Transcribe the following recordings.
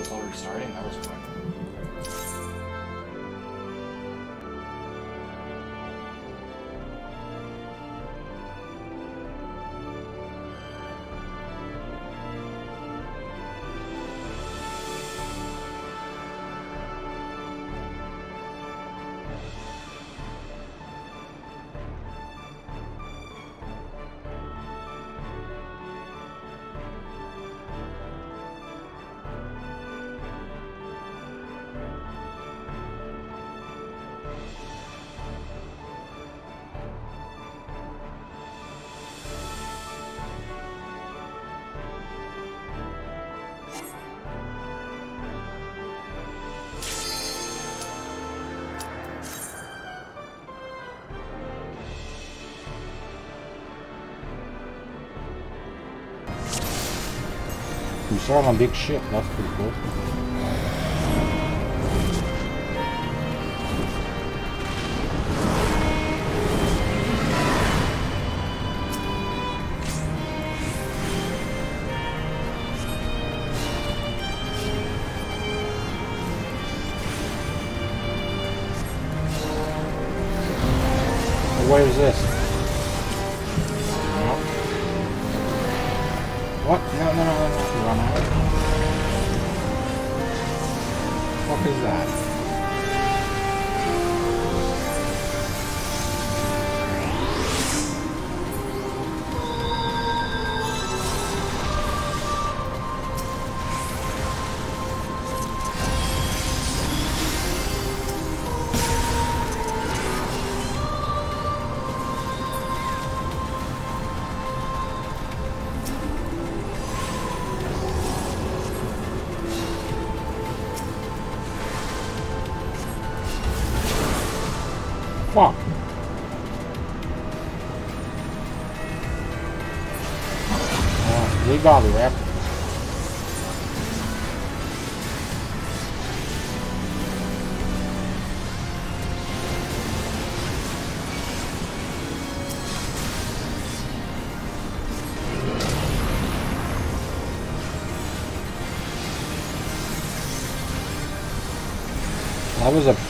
was already starting. That was quick. Saw on a big ship. That's pretty cool.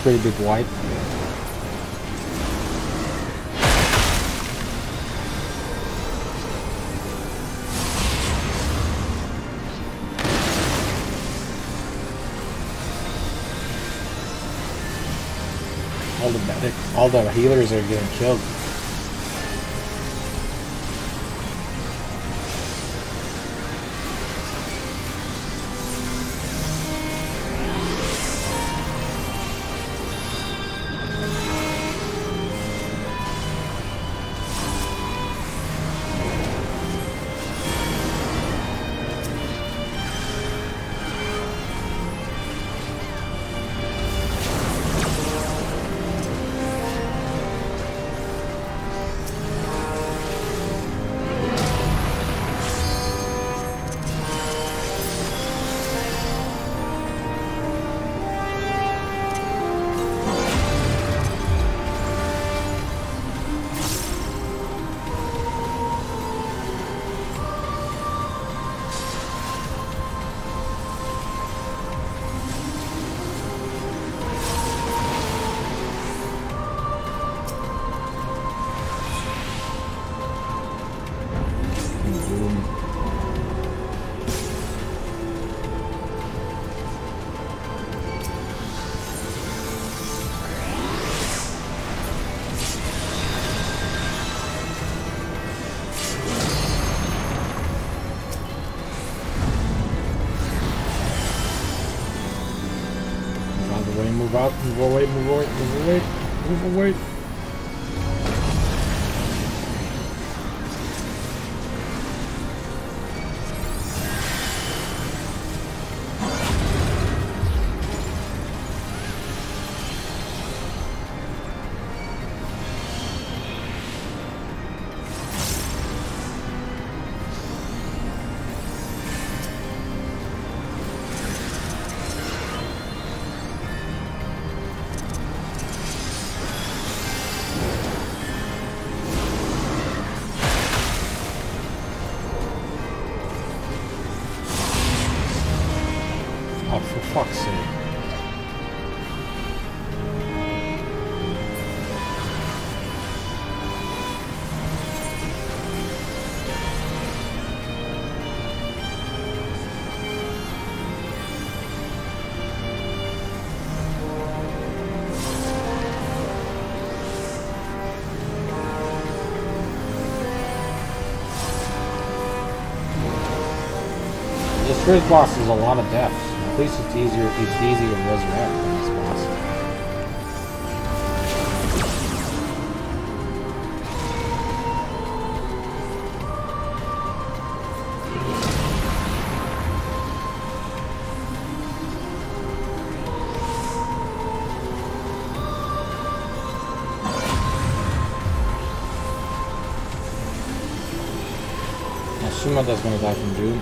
Pretty big wipe. All the medic, all the healers are getting killed. Out move away, move away, move away, move away. First boss is a lot of deaths. At least it's easier. It's easier to resurrect than this boss. Now, Sumada's gonna die from Doom.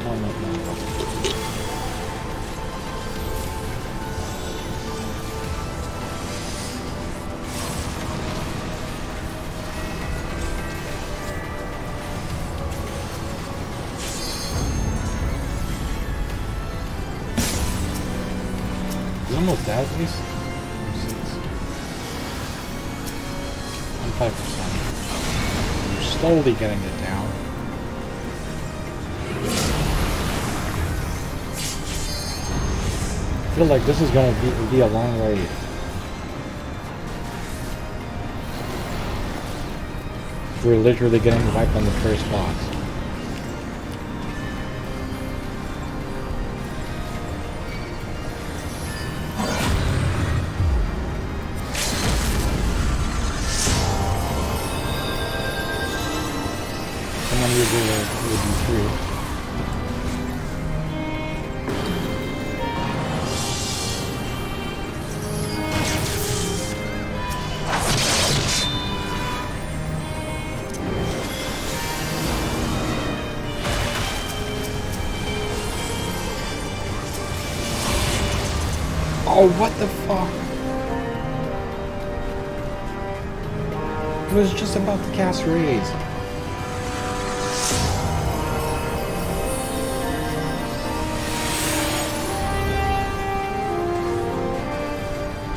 He's almost dead at least. One five percent. You're slowly getting it down. I feel like this is gonna be, be a long way. We're literally getting wiped on the first boss. Cast raise.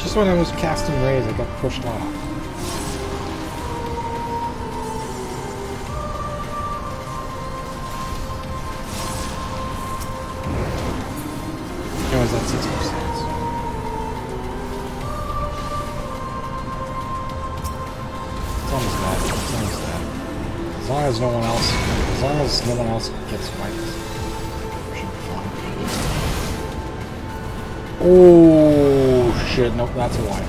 Just when I was casting raise, I got pushed off. No one else, as long as no one else gets wiped. Oh shit! Nope, that's a wipe.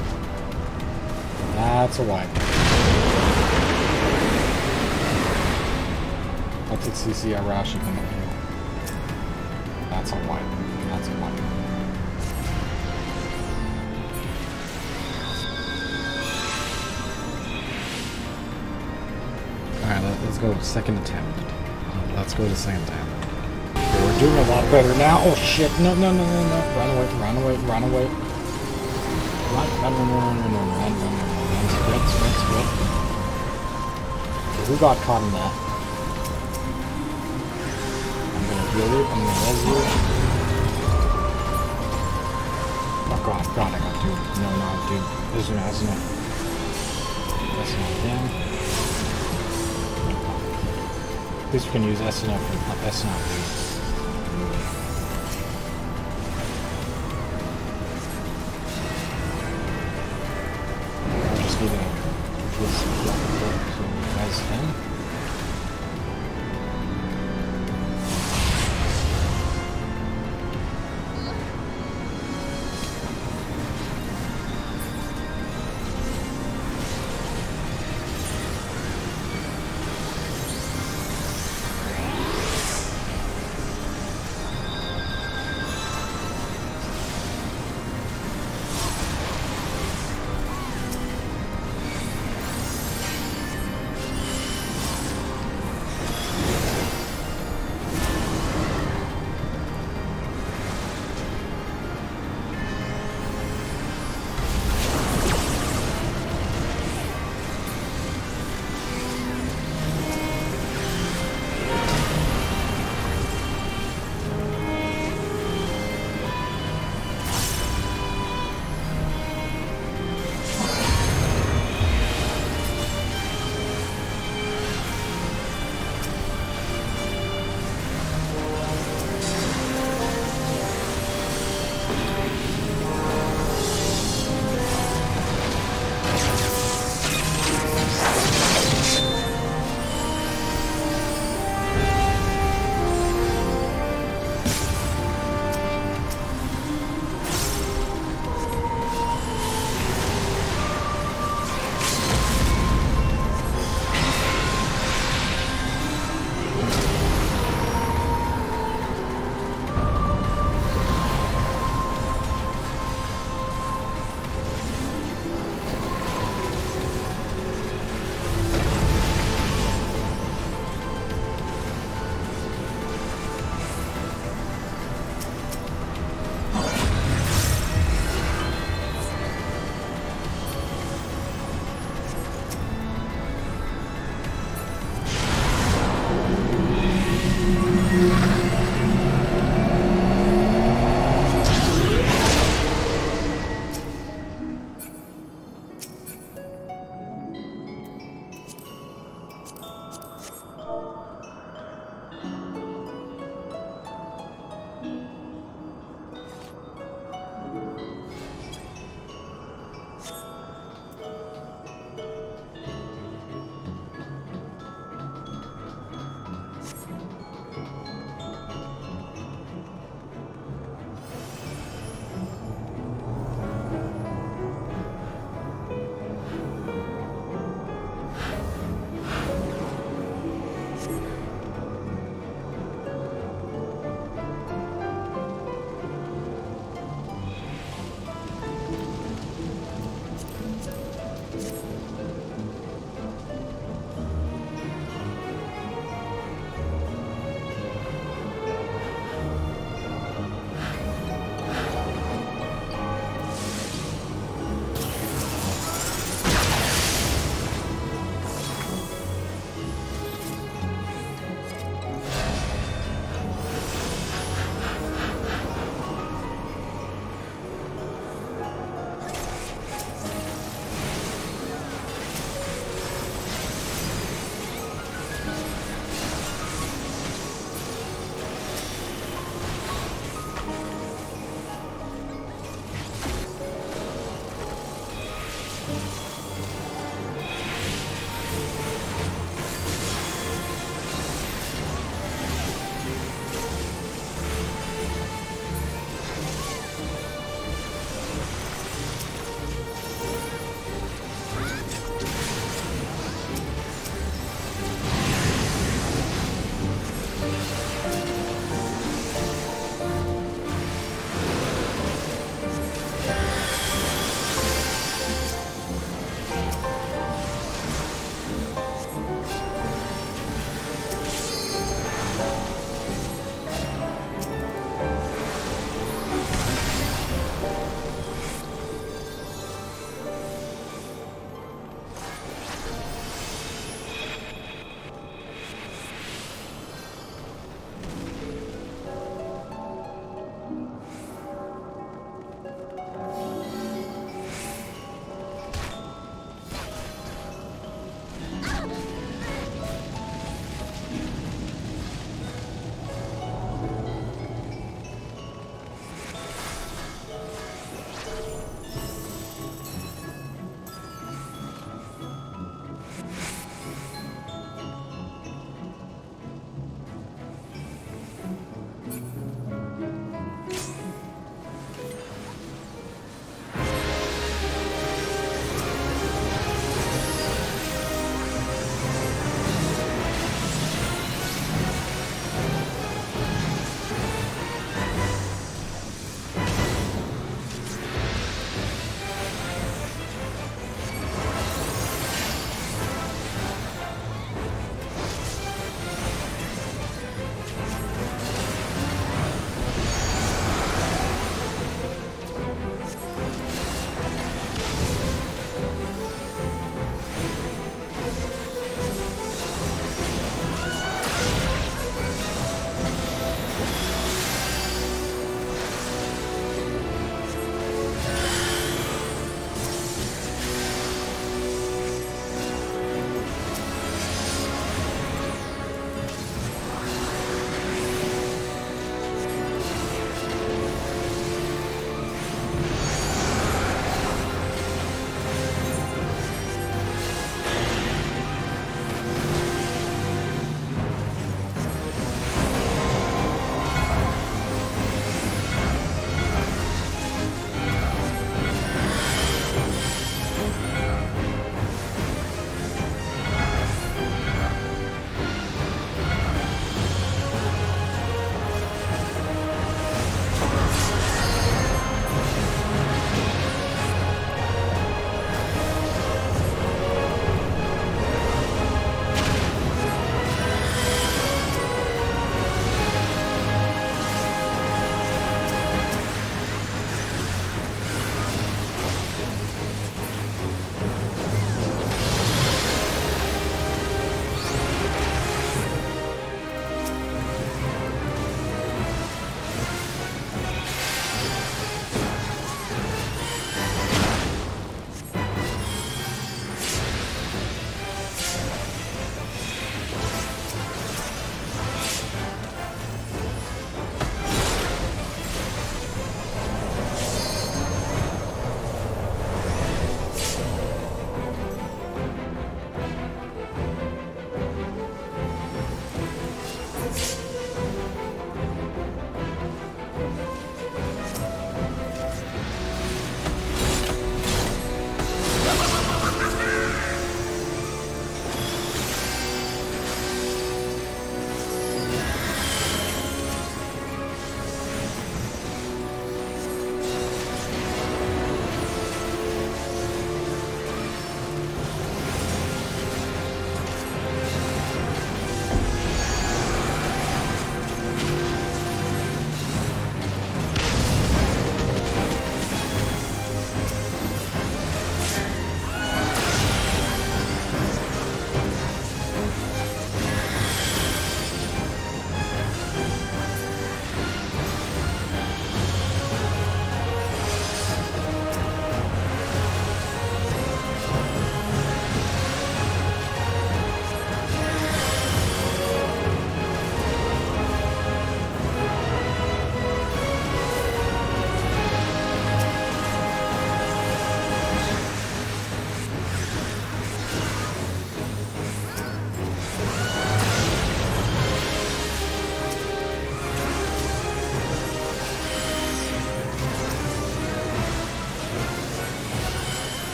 That's a wipe. That's it, CC Arashi go second attempt. Uh, let's go to attempt. Okay, we're doing a lot better now. Oh shit, no, no, no, no, no. Run away, run away, run away. Run, run, run, run, run, run, run, run, run, run, sprint, sprint, sprint. Okay, who got caught in that? I'm gonna heal you, I'm gonna res you. Oh god, god, I got dude. No, no, dude. This is that's enough. That's not him. Least we can use Esuna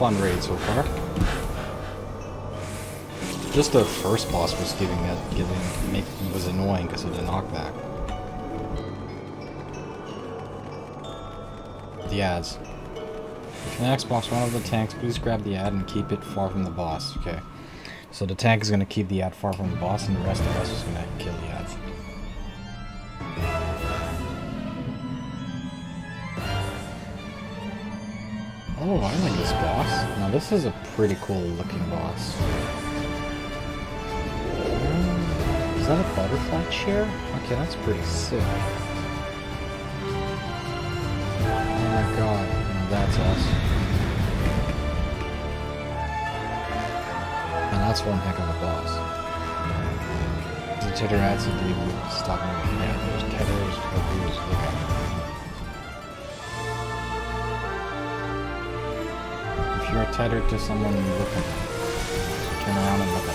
fun raid so far. Just the first boss was giving that giving make was annoying because of the knockback. The ads. In Xbox one of the tanks, please grab the ad and keep it far from the boss. Okay. So the tank is gonna keep the ad far from the boss and the rest of us is gonna Oh, I like this boss. Now this is a pretty cool looking boss. Is that a butterfly chair? Okay, that's pretty sick. Oh my god, now that's awesome. And that's one heck of a boss. The titter adds to the stop moving. Yeah, there's tethers, taboos, look at you're tethered to someone, look at. Turn around and look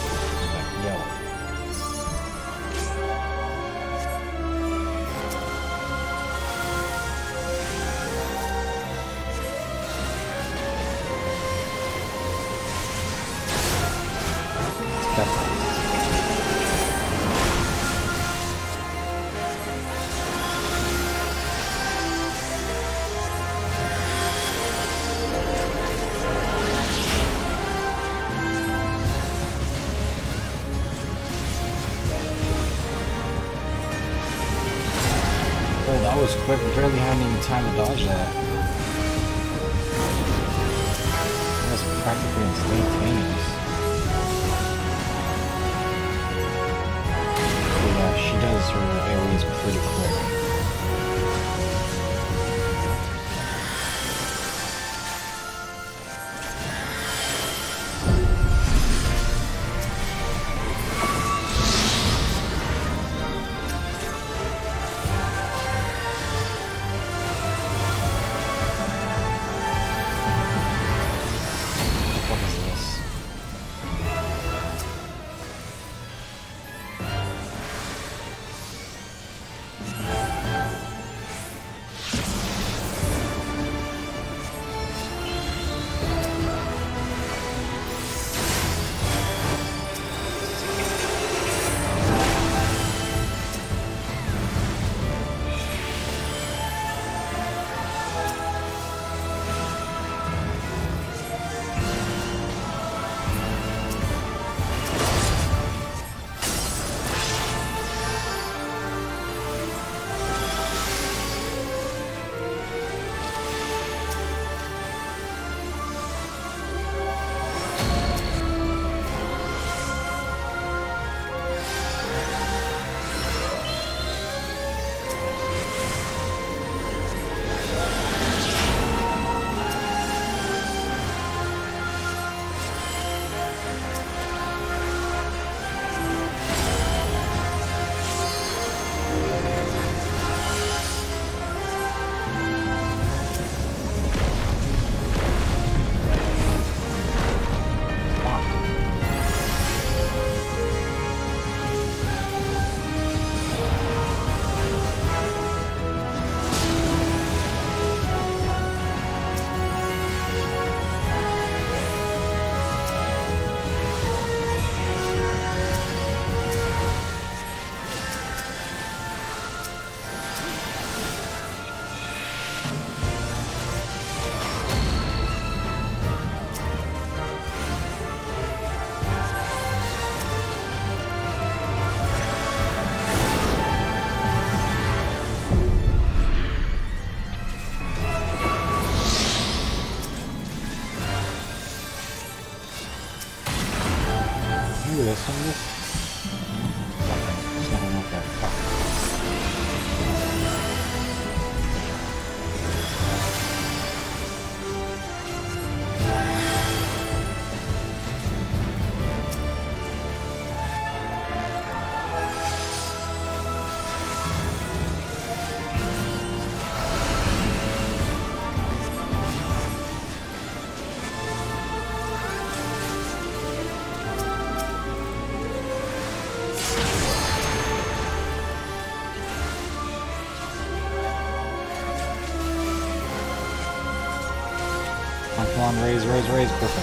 time to dodge that. raise, raise, raise.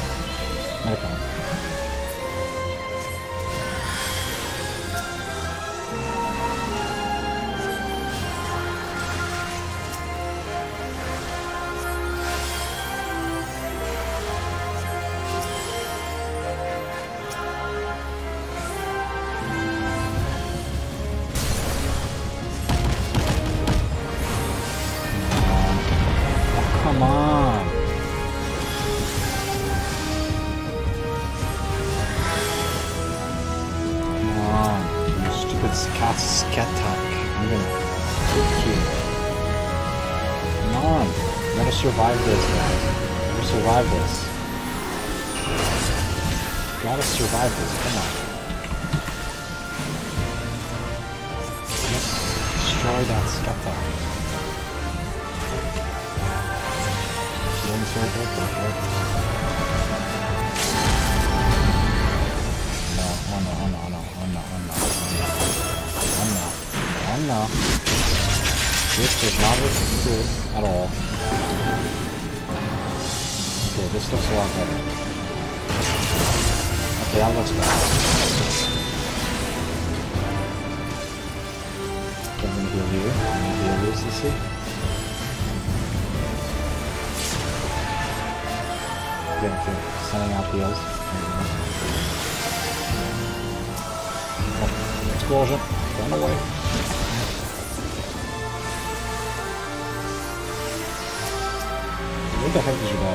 the heck did you go?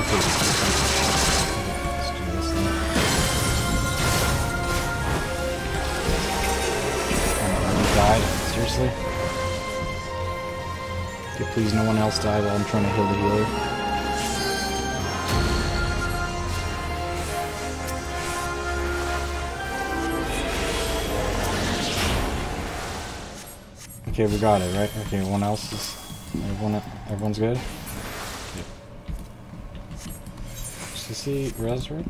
Okay, let's do this thing. Oh, you died? Seriously? Okay, please no one else die while I'm trying to heal the healer. Okay, we got it, right? Okay, everyone else is... Everyone, everyone's good? See, CC Resurrect?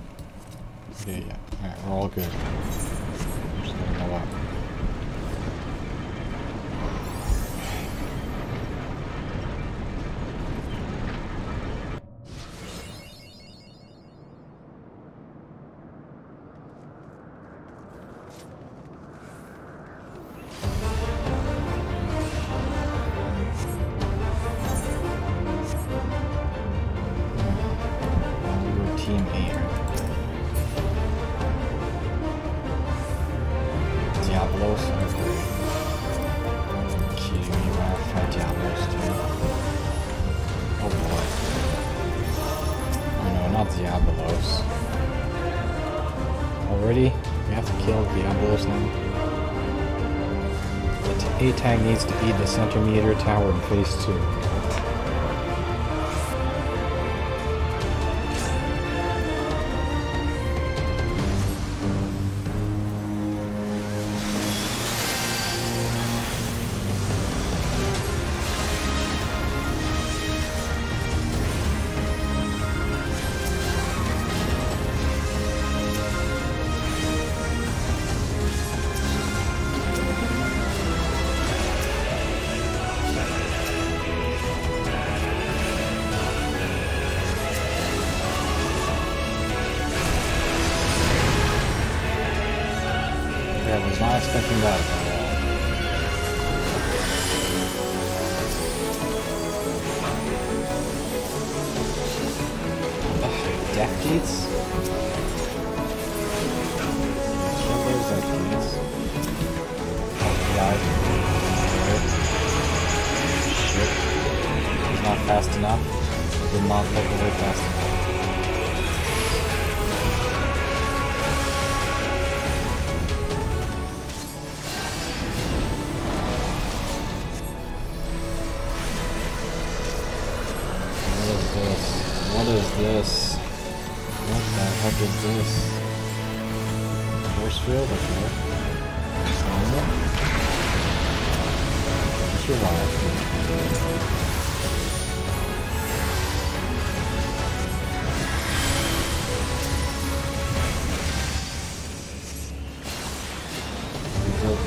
Okay, yeah. Alright, we're all good. meter tower in phase two.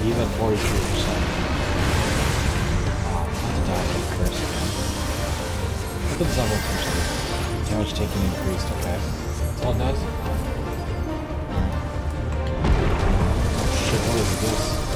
Even 43%. Oh, I'm first, man. Look at this level first. Damage taking increased, okay. That's all it does. Oh, shit, what is this?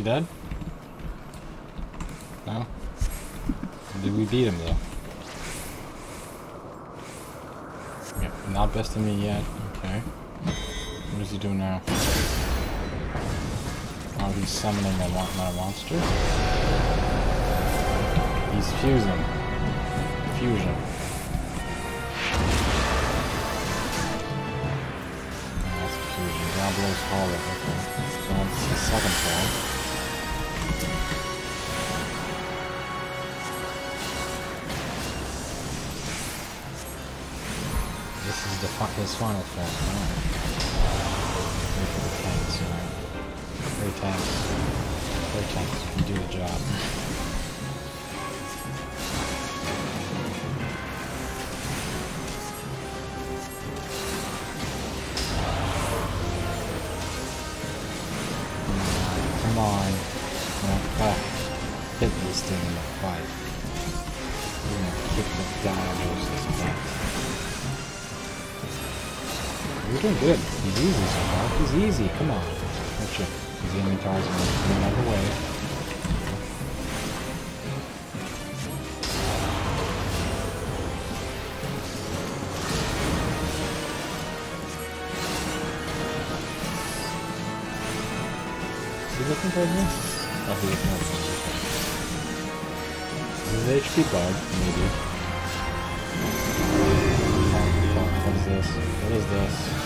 He dead? No? Did we beat him though? Yep, not besting me yet. Okay. What is he doing now? Oh, he's summoning my, my monster? He's fusing. Fusion. That's fusion. Diabolos Hollow. Okay. So that's the second form. This is the final form. Three tanks, alright. Very tanks. Very tanks can do the job. You're doing good. He's easy so far. He's easy. Come on. That's it. Coming out of the way. Is he looking for me? Oh, for me. This is an HP bug, maybe. What is this? What is this?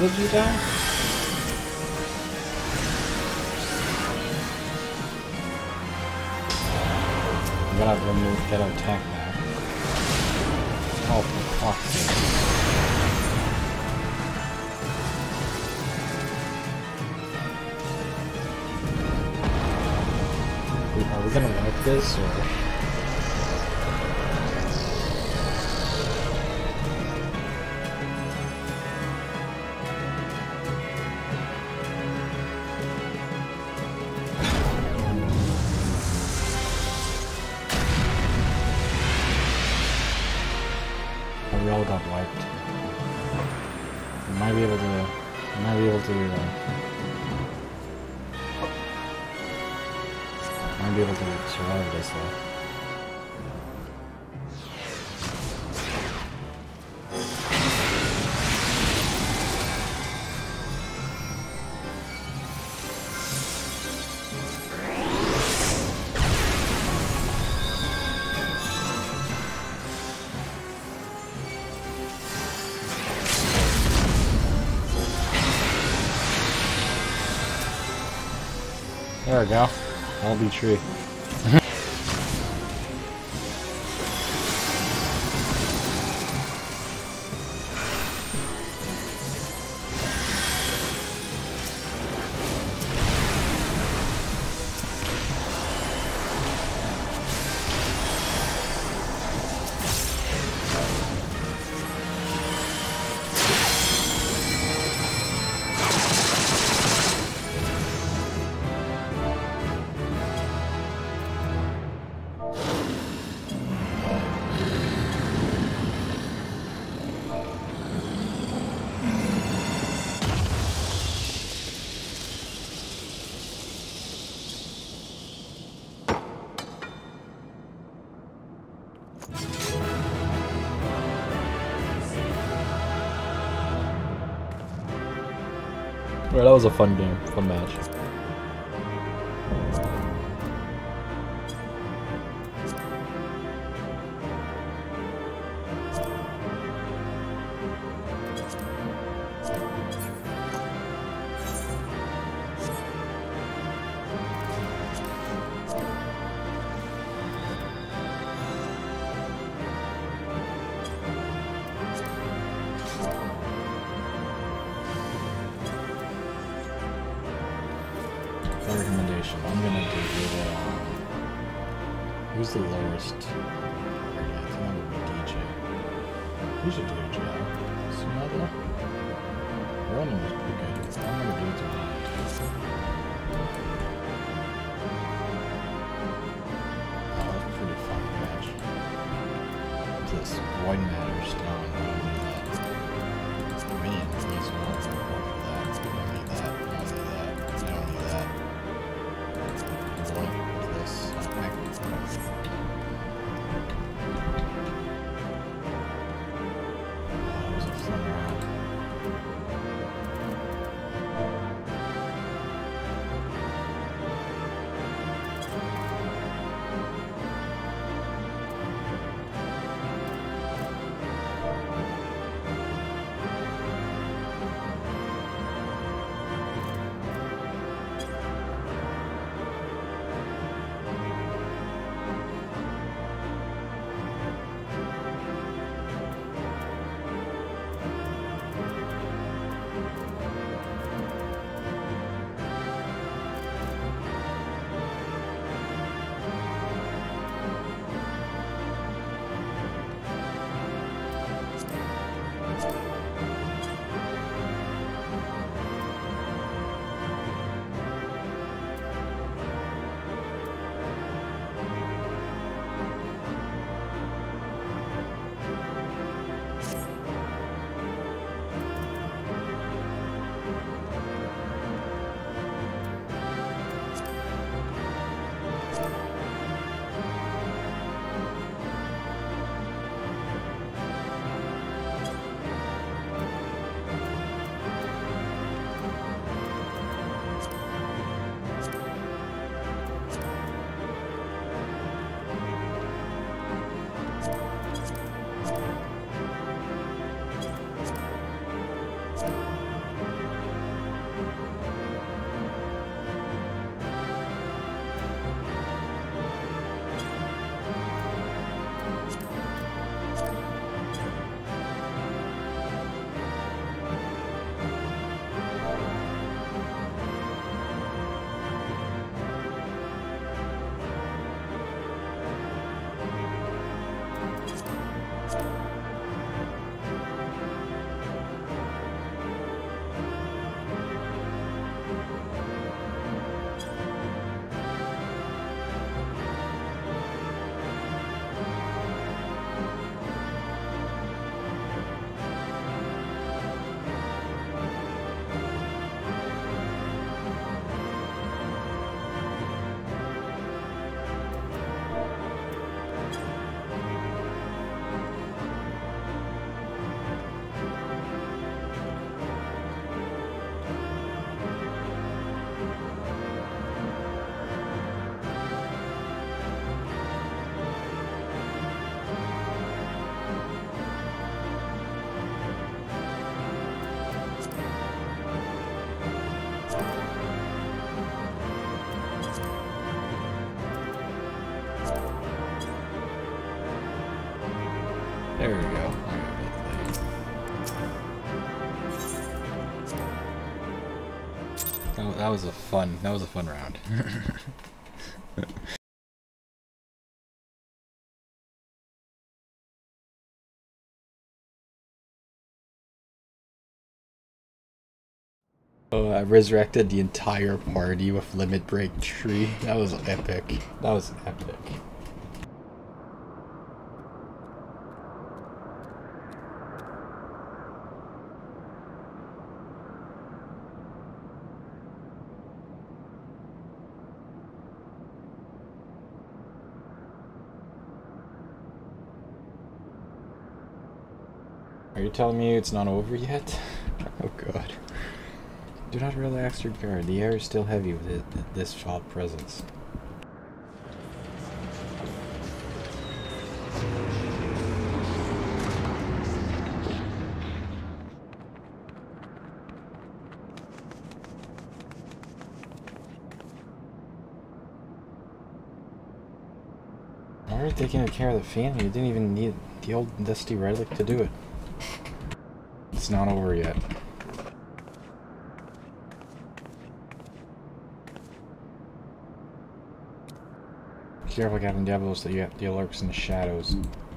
Did you die? There we go. I'll be tree. was a fun game. Fun. That was a fun round. Oh, I resurrected the entire party with limit break tree. That was epic. That was epic. Are telling me it's not over yet? Oh god. Do not relax your guard. The air is still heavy with it, this foul presence. Are you taking care of the fan? You didn't even need the old dusty relic to do it. It's not over yet. Careful, Captain Diabolos, that you have the lurks in the shadows. Okay,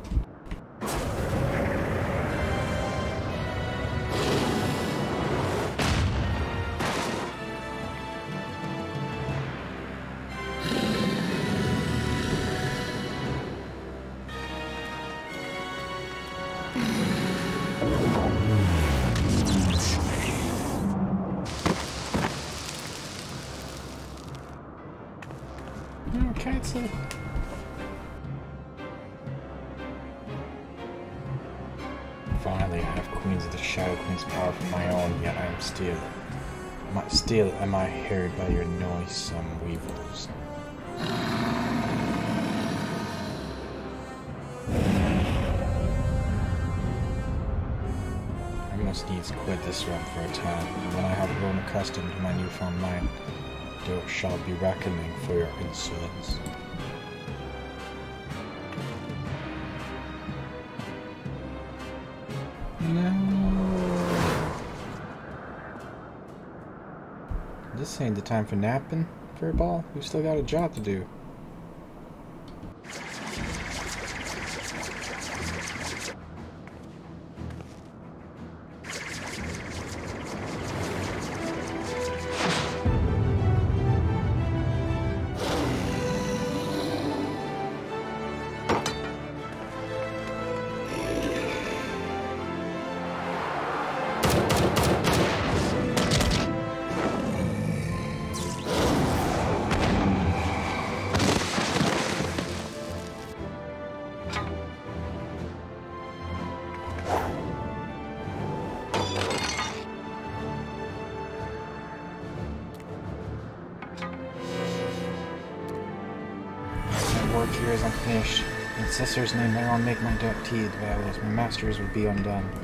Needs quit this realm for a time, and when I have grown accustomed to my newfound mind, there shall be reckoning for your insolence. No. This ain't the time for napping, Fairball. We've still got a job to do. Debt teeth vows. Masters would be undone.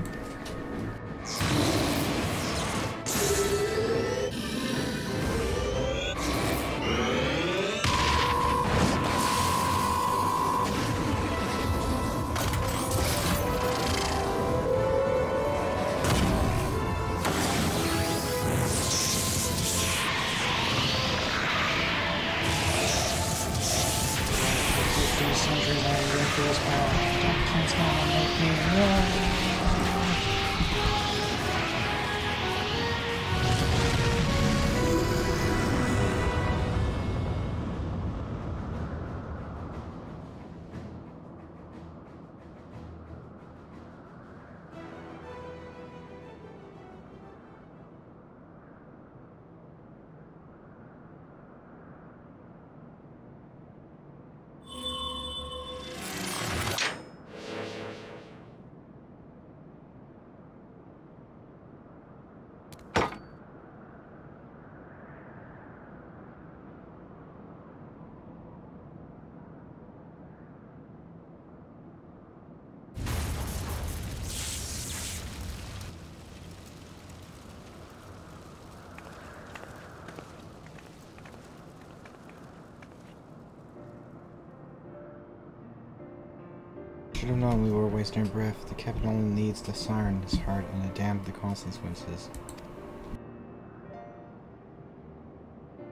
Should have known we were wasting our breath. The captain only needs the siren in his heart and to damn the consequences.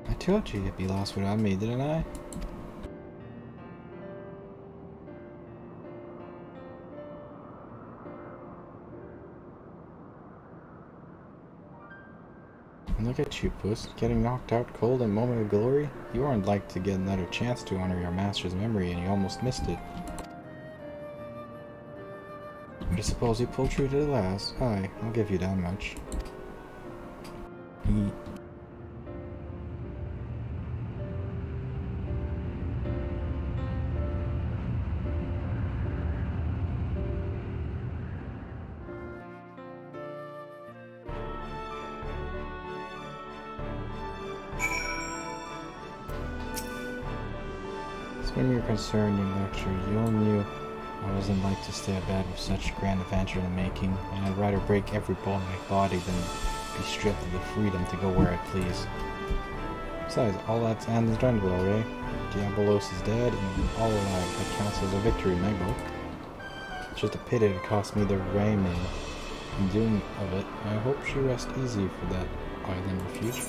I told you you'd be lost without me, didn't I? Look at you, Puss, getting knocked out cold in a moment of glory. You weren't like to get another chance to honor your master's memory and you almost missed it. I suppose you pulled through to the last. Aye, I'll give you that much. Ye- When you're concerned in lecture, stay abed with such grand adventure in the making, and I'd rather break every bone in my body than be stripped of the freedom to go where I please. Besides, all that's end is done eh? Diabolos is dead, and all alive. That counts as a victory in my book. It's just a pity it cost me the Rayman. In doing of it, I hope she rests easy for that island refuge.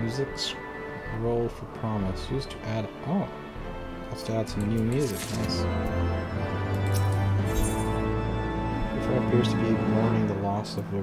Music's roll for promise. Used to add. Oh, to add some new music. Nice. River appears to be mourning the loss of the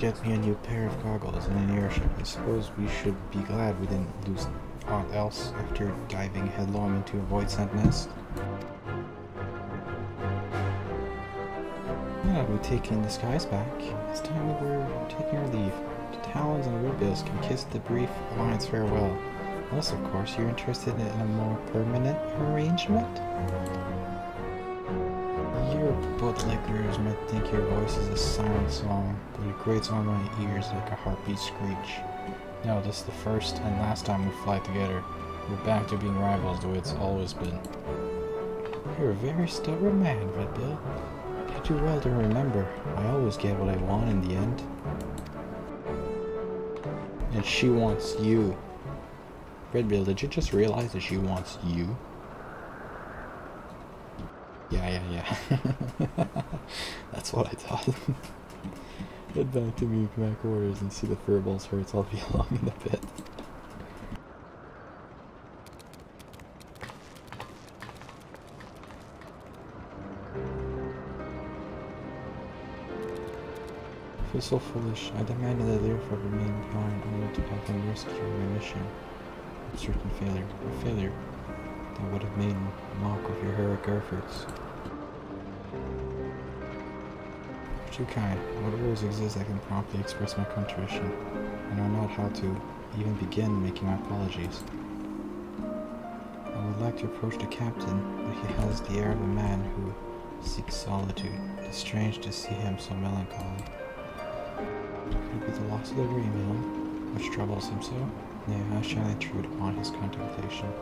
get me a new pair of goggles and an airship. I suppose we should be glad we didn't lose aught else after diving headlong into a void sent nest. Yeah, we're taking the skies back. It's time that we're taking our leave. The Talons and Woodbills can kiss the brief alliance farewell. Unless, of course, you're interested in a more permanent arrangement? Your bootlickers might think your voice is a siren song, grates on my ears like a heartbeat screech. No, this is the first and last time we fly together. We're back to being rivals the way it's always been. You're a very stubborn man, Red Bill. Do well to remember. I always get what I want in the end. And she wants you. Red Bill, did you just realize that she wants you? Yeah, yeah, yeah. That's what I thought. Head back to my quarters and see the furballs hurts. I'll be along in a bit. I feel so foolish. I demanded that Leofard remain behind only to have him rescue my mission. A Certain failure. A failure that would have made mock of your heroic efforts. Too kind. What words exist that can promptly express my contrition? I know not how to even begin making my apologies. I would like to approach the captain, but he has the air of a man who seeks solitude. It's strange to see him so melancholy. Could it be the loss of the Remill, which troubles him so? Nay, I shall intrude upon his contemplation.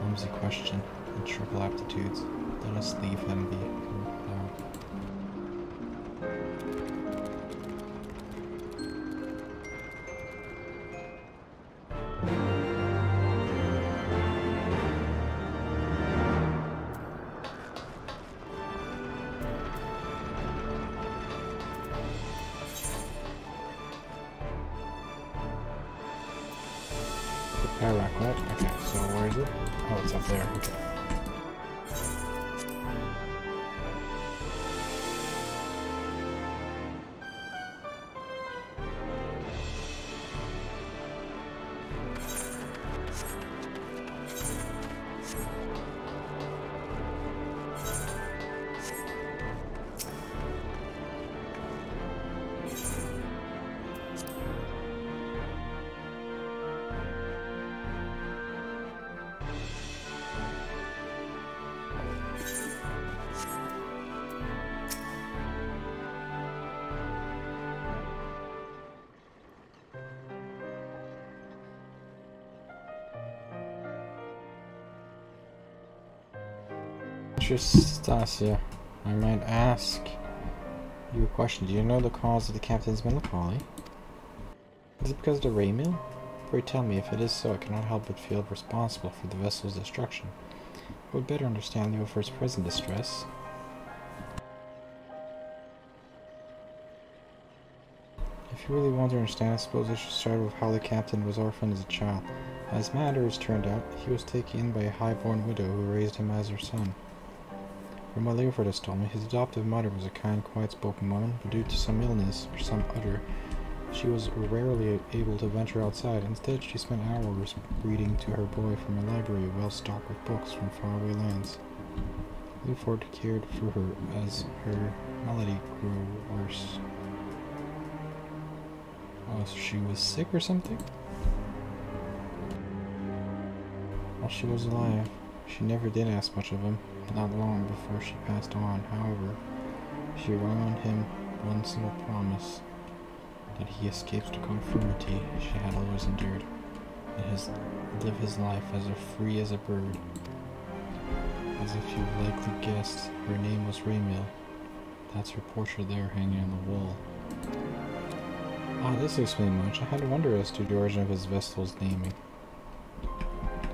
Clumsy question and triple aptitudes. Let us leave him be. Stasia, I might ask you a question. Do you know the cause of the captain's melancholy? Is it because of the ray mill? Pray tell me, if it is so, I cannot help but feel responsible for the vessel's destruction. I would better understand the Leofard's present distress. If you really want to understand, I suppose I should start with how the captain was orphaned as a child. As matters turned out, he was taken in by a high-born widow who raised him as her son. From what Leofard has told me, his adoptive mother was a kind, quiet-spoken woman, but due to some illness or some other, she was rarely able to venture outside. Instead, she spent hours reading to her boy from a library well stocked with books from faraway lands. Leofard cared for her as her malady grew worse. Oh, so she was sick or something? While she was alive, she never did ask much of him, not long before she passed on. However, she on him one single promise that he escapes the conformity she had always endured, and his live his life as free as a bird. As if you've likely guessed, her name was Raymill. That's her portrait there hanging on the wall. Ah, this explains much. I had to wonder as to the origin of his vessel's naming.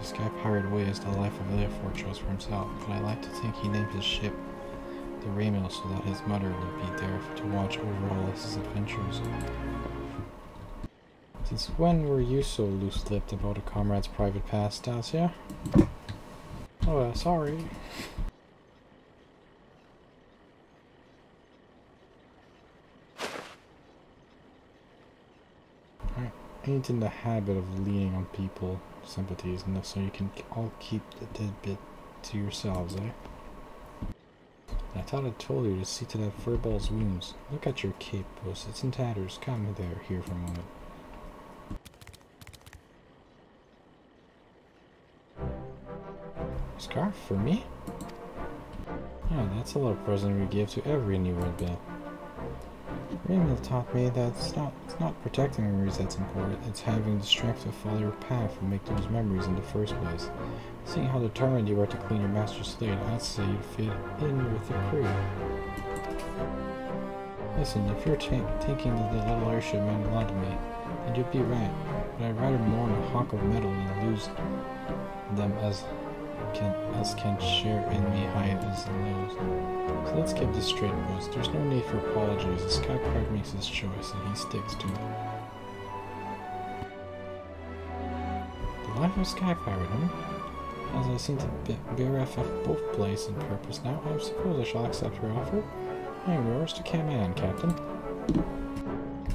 The Sky Pirate Way is the life of Leofard chose for himself, but I like to think he named his ship the Raymill so that his mother would be there to watch over all his adventures. Since when were you so loose-lipped about a comrade's private past, Dacia? Oh, uh, sorry. Ain't in the habit of leaning on people sympathies and so you can all keep the dead bit to yourselves, eh? I thought I told you to see to that furball's wounds. Look at your cape, puss. It's in tatters. Come there, here for a moment. Scarf for me? Oh, that's a little present we give to every new red bill. Raymond taught me that it's not, it's not protecting memories that's important, it's having the strength to follow your path and make those memories in the first place. Seeing how determined you are to clean your master's slate, I'd say you fit in with the crew. Listen, if you're taking the little airship a lot to me, then you'd be right, but I'd rather mourn a hunk of metal than lose them as can as can share in me high as lows. So let's get this straight, boys. There's no need for apologies. The Sky Pirate makes his choice, and he sticks to it. The life of Sky Pirate, huh? As I seem to be bereft of both place and purpose now, I suppose I shall accept your offer. I am yours to command, Captain.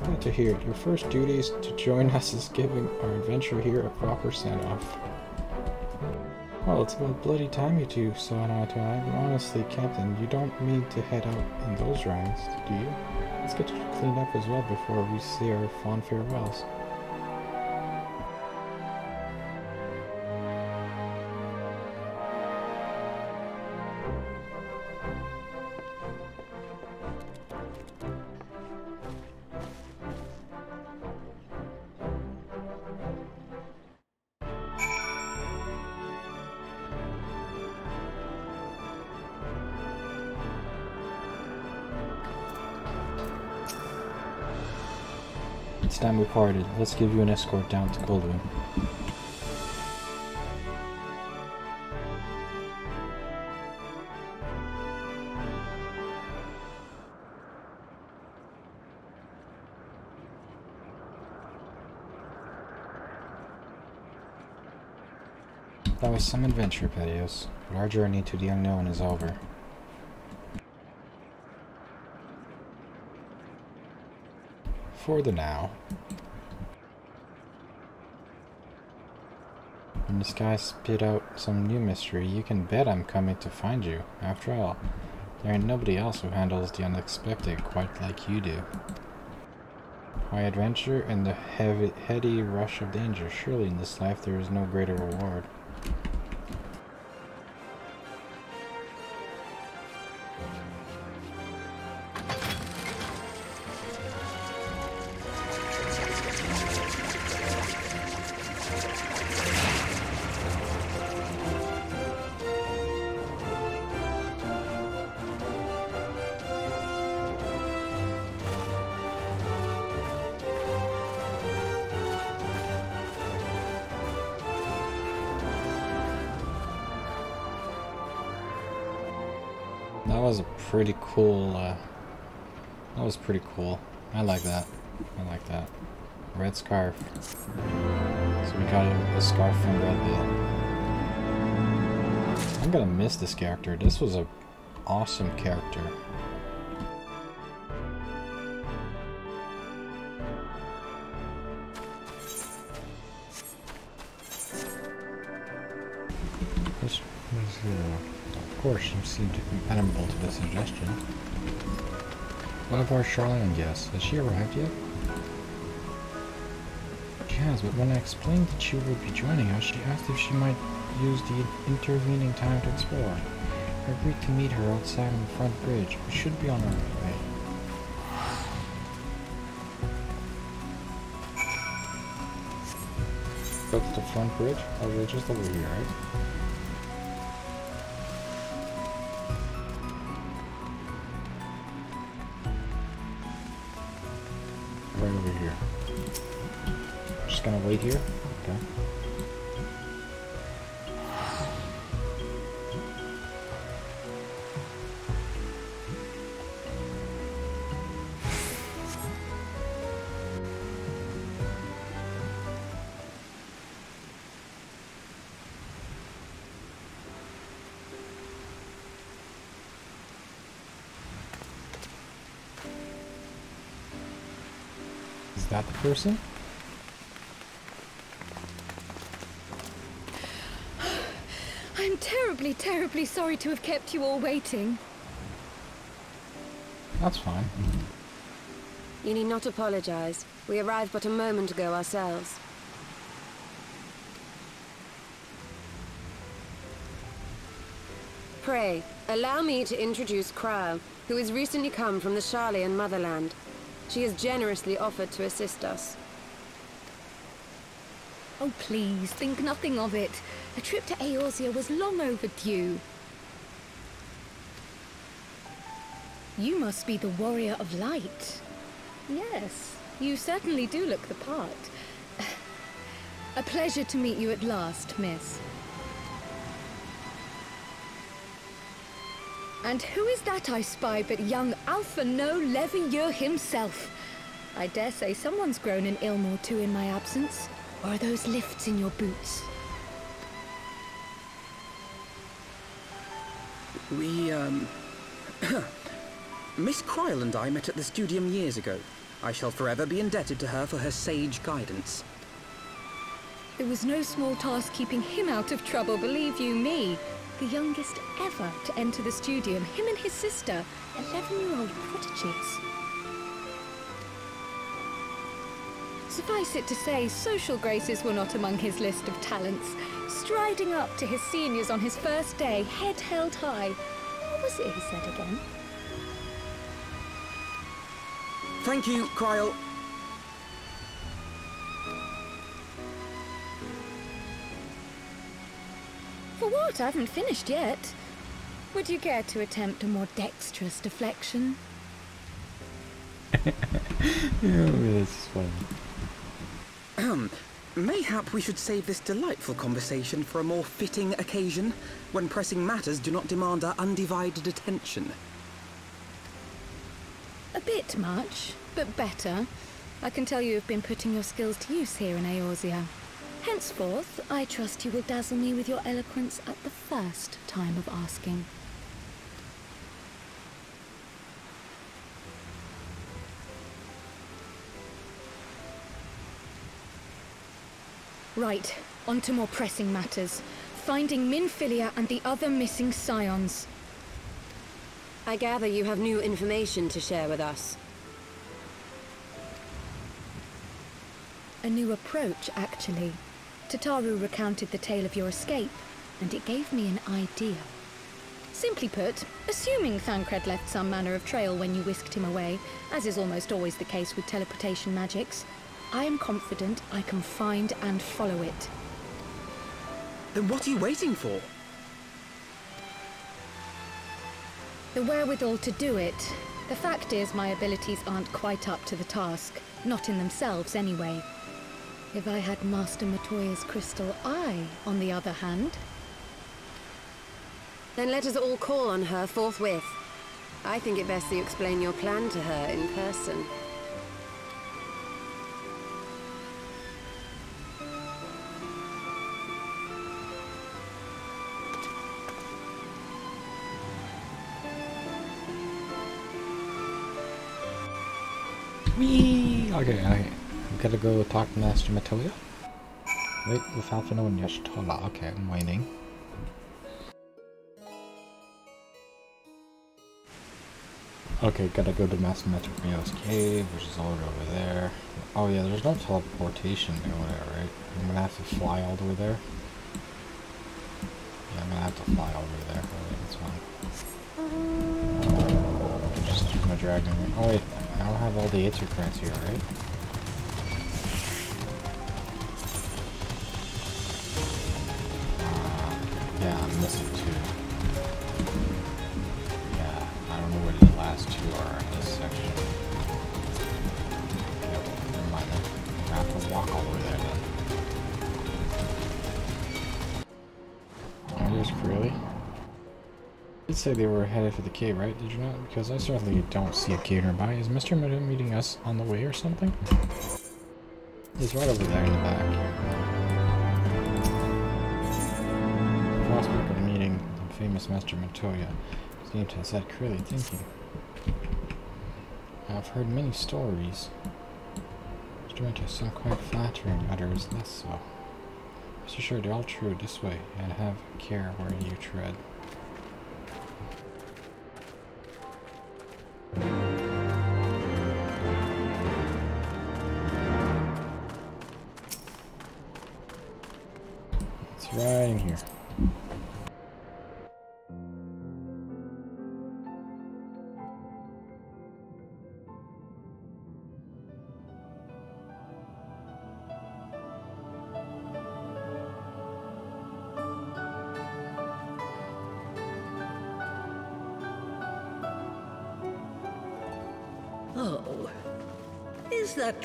Glad to hear it. Your first duty is to join us is giving our adventure here a proper send-off. Well, it's about bloody time you two saw eye to eye, but honestly, Captain, you don't mean to head out in those ranks, do you? Let's get you cleaned up as well before we say our fond farewells. It's time we parted. Let's give you an escort down to Goldwyn. That was some adventure, Pelios, but our journey to the unknown is over. for the now. The sky spit out some new mystery, you can bet I'm coming to find you. After all, there ain't nobody else who handles the unexpected quite like you do. My adventure and the heavy, heady rush of danger? Surely in this life there is no greater reward. Cool. I like that. I like that. Red scarf. So we got a, a scarf from Red Bill. I'm gonna miss this character. This was a awesome character. This was, uh, of course, you seemed amenable to the suggestion. What of our Sharlayan guests? Has she arrived yet? She has, but when I explained that she would be joining us, she asked if she might use the intervening time to explore. I agreed to meet her outside on the front bridge. We should be on our way. Go to the front bridge? Oh, we're just over here? Right Just here? Okay. Is that the person? I'm terribly, terribly sorry to have kept you all waiting. That's fine. You need not apologize. We arrived but a moment ago ourselves. Pray, allow me to introduce Krile, who has recently come from the Sharlayan motherland. She has generously offered to assist us. Oh, please, think nothing of it. A trip to Eorzea was long overdue. You must be the Warrior of Light. Yes, you certainly do look the part. A pleasure to meet you at last, miss. And who is that I spy but young Alphinaud Leveilleur himself? I dare say someone's grown in Ilmore too in my absence. Or are those lifts in your boots? We, um... Miss Krile and I met at the studium years ago. I shall forever be indebted to her for her sage guidance. It was no small task keeping him out of trouble, believe you me. The youngest ever to enter the studium, him and his sister, 11-year-old prodigies. Suffice it to say, social graces were not among his list of talents. Striding up to his seniors on his first day, head held high. What was it he said again? Thank you, Krile. For what? I haven't finished yet. Would you care to attempt a more dexterous deflection? Yeah, this is fun. Mayhap we should save this delightful conversation for a more fitting occasion, when pressing matters do not demand our undivided attention. A bit much, but better. I can tell you have been putting your skills to use here in Eorzea. Henceforth, I trust you will dazzle me with your eloquence at the first time of asking. Right, on to more pressing matters. Finding Minfilia and the other missing scions. I gather you have new information to share with us. A new approach, actually. Tataru recounted the tale of your escape, and it gave me an idea. Simply put, assuming Thancred left some manner of trail when you whisked him away, as is almost always the case with teleportation magics, I am confident I can find and follow it. Then what are you waiting for? The wherewithal to do it. The fact is, my abilities aren't quite up to the task. Not in themselves, anyway. If I had Master Matoya's crystal eye, on the other hand. Then let us all call on her forthwith. I think it best that you explain your plan to her in person. Okay, okay. Gotta go talk to Master Matoya. Wait, with Alphinaud and Y'shtola. Okay, I'm waiting. Okay, gotta go to Master Matoya's cave, which is all over there. Oh yeah, there's no teleportation over there, right? I'm gonna have to fly all the way there. Yeah, I'm gonna have to fly all the way there. That's fine. Just my dragon. Oh wait, I don't have all the Aether currents here, right? Uh, yeah, I'm missing two. Yeah, I don't know where the last two are in this section. Well, never mind then. Have to walk all the way there then. Oh, here's Freely. Did say they were headed for the cave, right? Did you not? Because I certainly don't see a cave nearby. Is Mr. Meadow meeting us on the way or something? He's right over there in the back. Prospect of meeting the famous Master Matoya seemed to have set Krile thinking. I have heard many stories. Mr. Matoya some quite flattering, others less so. Rest assured they're all true this way, and have care where you tread.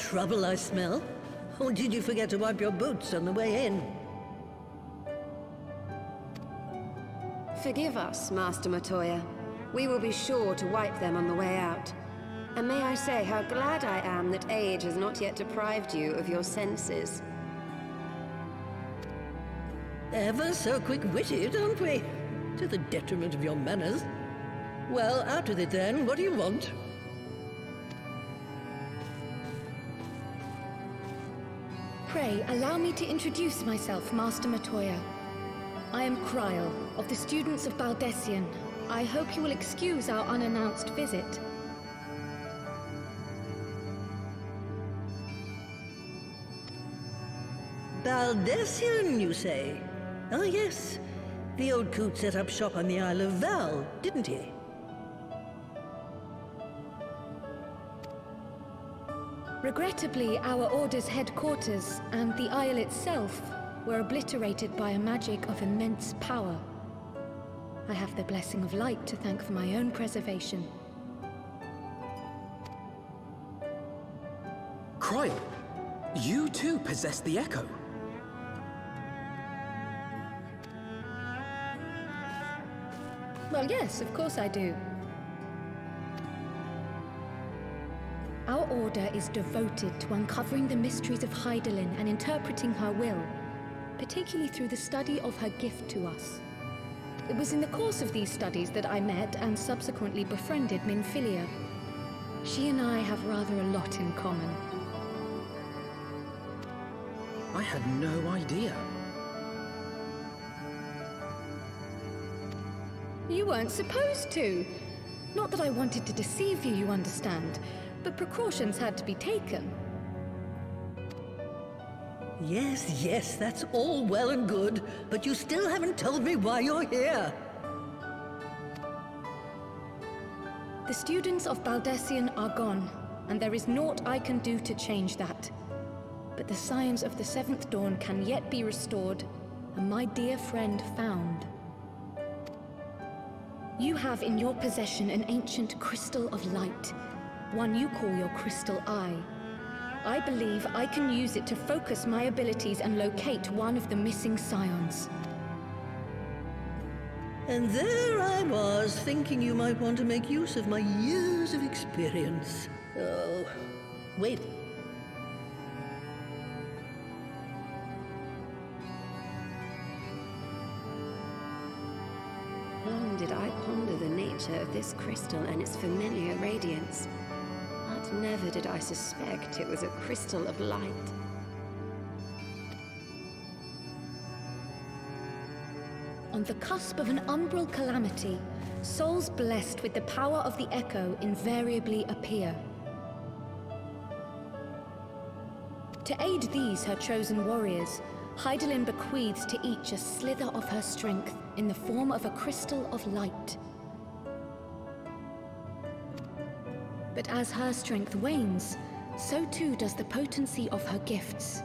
Trouble I smell? Or did you forget to wipe your boots on the way in? Forgive us, Master Matoya. We will be sure to wipe them on the way out. And may I say how glad I am that age has not yet deprived you of your senses. Ever so quick-witted, aren't we? To the detriment of your manners. Well, out with it then. What do you want? Pray, allow me to introduce myself, Master Matoya. I am Krile, of the students of Baldesion. I hope you will excuse our unannounced visit. Baldesion, you say? Ah, yes. The old coot set up shop on the Isle of Val, didn't he? Regrettably, our Order's headquarters and the Isle itself were obliterated by a magic of immense power. I have the blessing of light to thank for my own preservation. Krile, you too possess the Echo. Well, yes, of course I do. Our order is devoted to uncovering the mysteries of Hydaelyn and interpreting her will, particularly through the study of her gift to us. It was in the course of these studies that I met and subsequently befriended Minfilia. She and I have rather a lot in common. I had no idea. You weren't supposed to. Not that I wanted to deceive you, you understand, but precautions had to be taken. Yes, yes, that's all well and good, but you still haven't told me why you're here. The students of Baldesion are gone, and there is naught I can do to change that. But the Scions of the Seventh Dawn can yet be restored, and my dear friend found. You have in your possession an ancient crystal of light, one you call your crystal eye. I believe I can use it to focus my abilities and locate one of the missing scions. And there I was, thinking you might want to make use of my years of experience. Oh, wait. Long did I ponder the nature of this crystal and its familiar radiance. Never did I suspect it was a crystal of light. On the cusp of an umbral calamity, souls blessed with the power of the Echo invariably appear. To aid these, her chosen warriors, Hydaelyn bequeaths to each a slither of her strength in the form of a crystal of light. But as her strength wanes, so too does the potency of her gifts.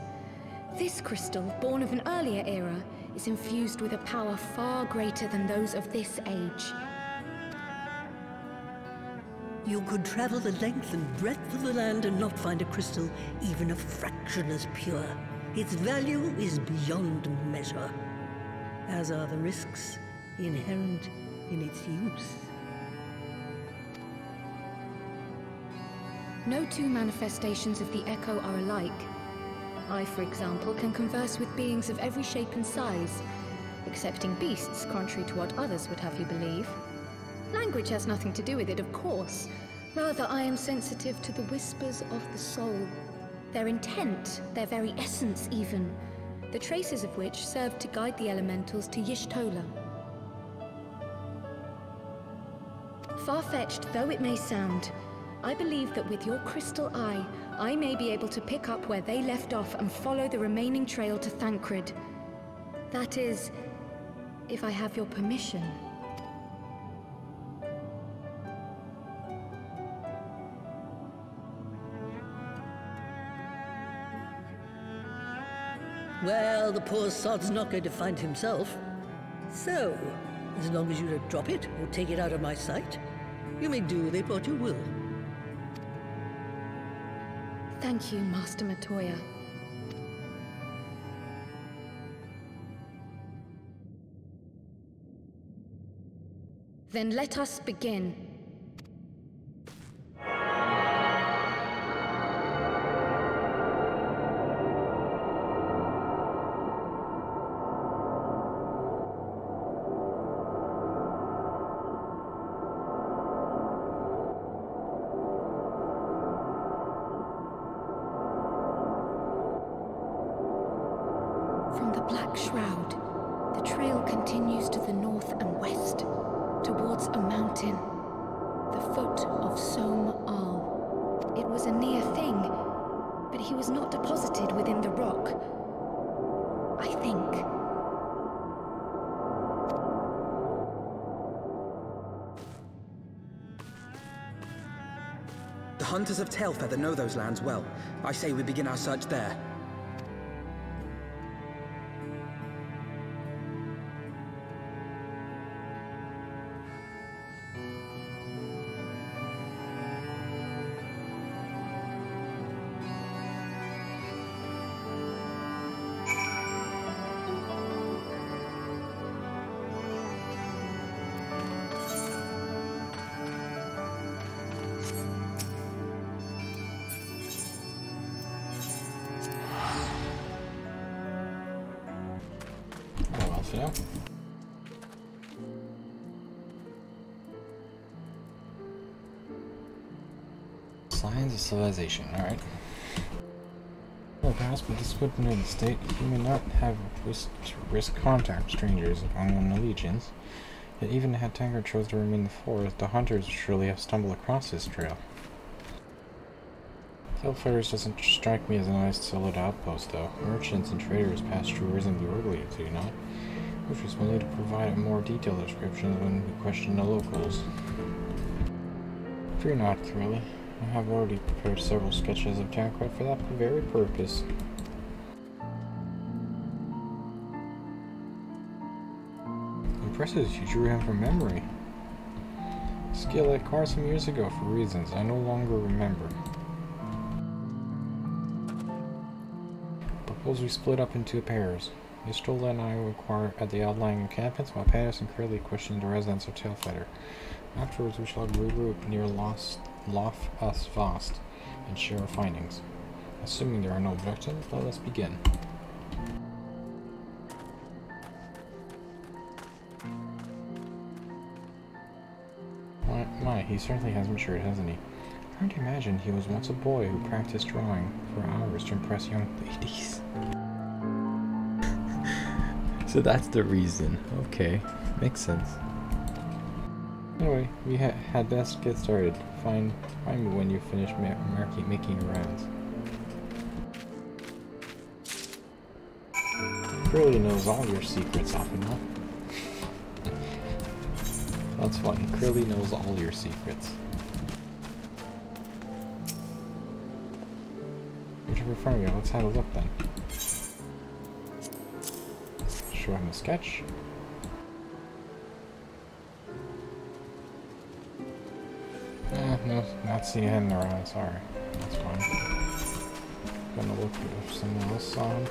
This crystal, born of an earlier era, is infused with a power far greater than those of this age. You could travel the length and breadth of the land and not find a crystal even a fraction as pure. Its value is beyond measure, as are the risks inherent in its use. No two manifestations of the Echo are alike. I, for example, can converse with beings of every shape and size, excepting beasts, contrary to what others would have you believe. Language has nothing to do with it, of course. Rather, I am sensitive to the whispers of the soul. Their intent, their very essence even, the traces of which served to guide the elementals to Y'shtola. Far-fetched though it may sound, I believe that with your crystal eye, I may be able to pick up where they left off and follow the remaining trail to Thancred. That is, if I have your permission. Well, the poor sod's not going to find himself. So, as long as you don't drop it or take it out of my sight, you may do with it what you will. Thank you, Master Matoya. Then let us begin. Hunters of Tailfeather know those lands well. I say we begin our search there. Civilization, alright. Well, perhaps with this footnote in the state, you may not have risk risk contact with strangers of unknown allegiance. Yet even had Tanger chose to remain in the forest, the hunters surely have stumbled across this trail. Tailfeather doesn't strike me as a nice solid outpost, though. Merchants and traders pass through reasonably orderly, do you not? Which was willing to provide a more detailed description when we question the locals. Fear not, Krile. I have already prepared several sketches of Thancred for that very purpose. Impressive, you drew him from memory. Skill I acquired some years ago for reasons I no longer remember. Propose we split up into pairs. Y'shtola and I were at the outlying encampments while Paris and Krile questioned the residents of Tailfeather. Afterwards, we shall regroup near Lost, Lof Us fast and share our findings. Assuming there are no objections, let us begin. My, my, he certainly has matured, hasn't he? Hard to imagine he was once a boy who practiced drawing for hours to impress young ladies. So that's the reason. Okay, makes sense. Anyway, we ha had best get started. Find, find me when you finish ma making your rounds. Krile knows all your secrets, off and. That's funny. Krile knows all your secrets. Whichever of you, let's have a look then. Show him a sketch. No, not seeing him around, sorry. That's fine. Gonna look if someone else saw him.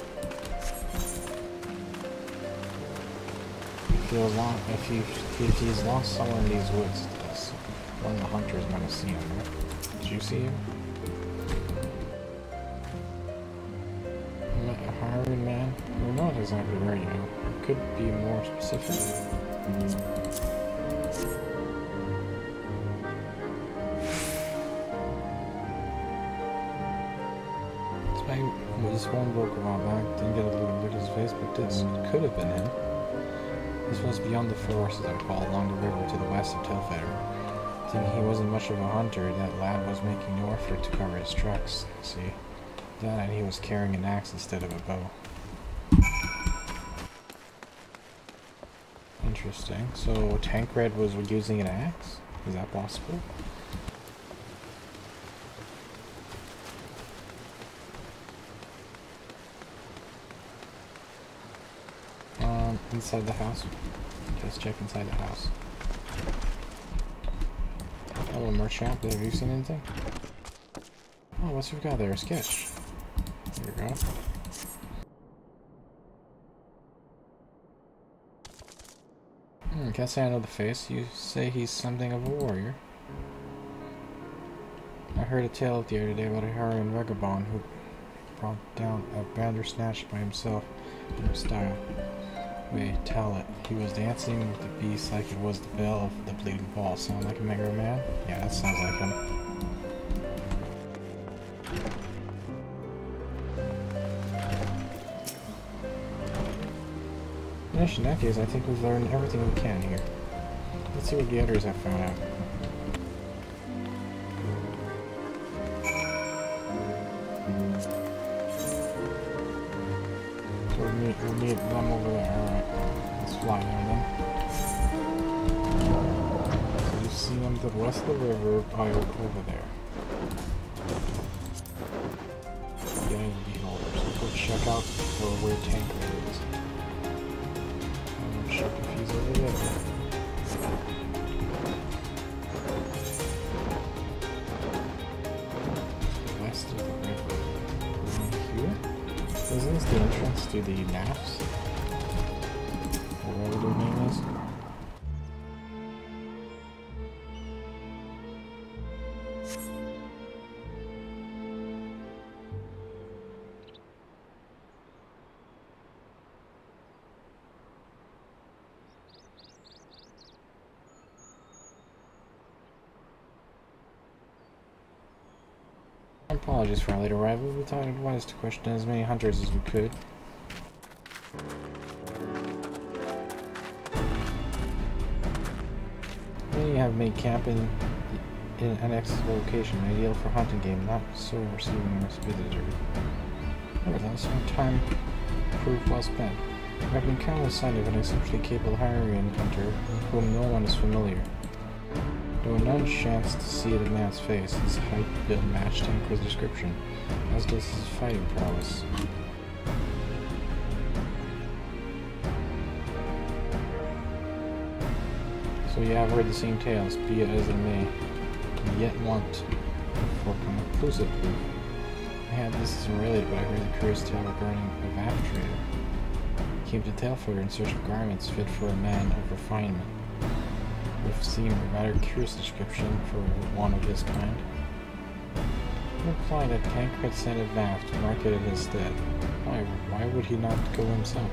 If he was long, if he if he's lost somewhere in these woods, one of the hunters might have seen him. Right? Did you see him? Hiring man? We're not exactly where uh, you know. Could be more specific. One broke a while back, didn't get a little look at his face, but this could have been him. This was beyond the forests that fall along the river to the west of Tailfeather. Thinking he wasn't much of a hunter, that lad was making no effort to cover his tracks. See, that and he was carrying an axe instead of a bow. Interesting. So Thancred was using an axe? Is that possible? Um, inside the house. Let's check inside the house. Hello, merchant. Have you seen anything? Oh, what's we got there? A sketch. There we go. Hmm, can't say I know the face. You say he's something of a warrior. I heard a tale the other day about a Hyuran vagabond who brought down a bandersnatch by himself in style. Wait, tell it. He was dancing with the beast like it was the bell of the bleeding ball. Sound like a Mega Man? Yeah, that sounds like him. In that case, I think we've learned everything we can here. Let's see what the others have found out. The river by over there. Getting the beholders. Go check out for where Thancred is. I'm sure if he's over there. West of the river. Around here? Isn't this the entrance to the NAFs? Apologies for our late arrival. We thought it wise to question as many hunters as we could. Many have made camp in, in an accessible location, ideal for hunting game, not so receiving a visitor. Nevertheless, our time proved well spent. Have been the signs of an exceptionally capable Hyuran hunter whom no one is familiar. There were none chance to see the man's face. His height build matched Thancred's description, as does his fighting prowess. So yeah, I've heard the same tales, be it as it may, yet want for conclusive proof. I had this isn't related, but I heard the curious tale regarding a Vath trader. came to Tailfeather in search of garments fit for a man of refinement. Would seem a rather curious description for one of his kind. Implied that Thancred sent a Vath to market it instead. Why, why would he not go himself?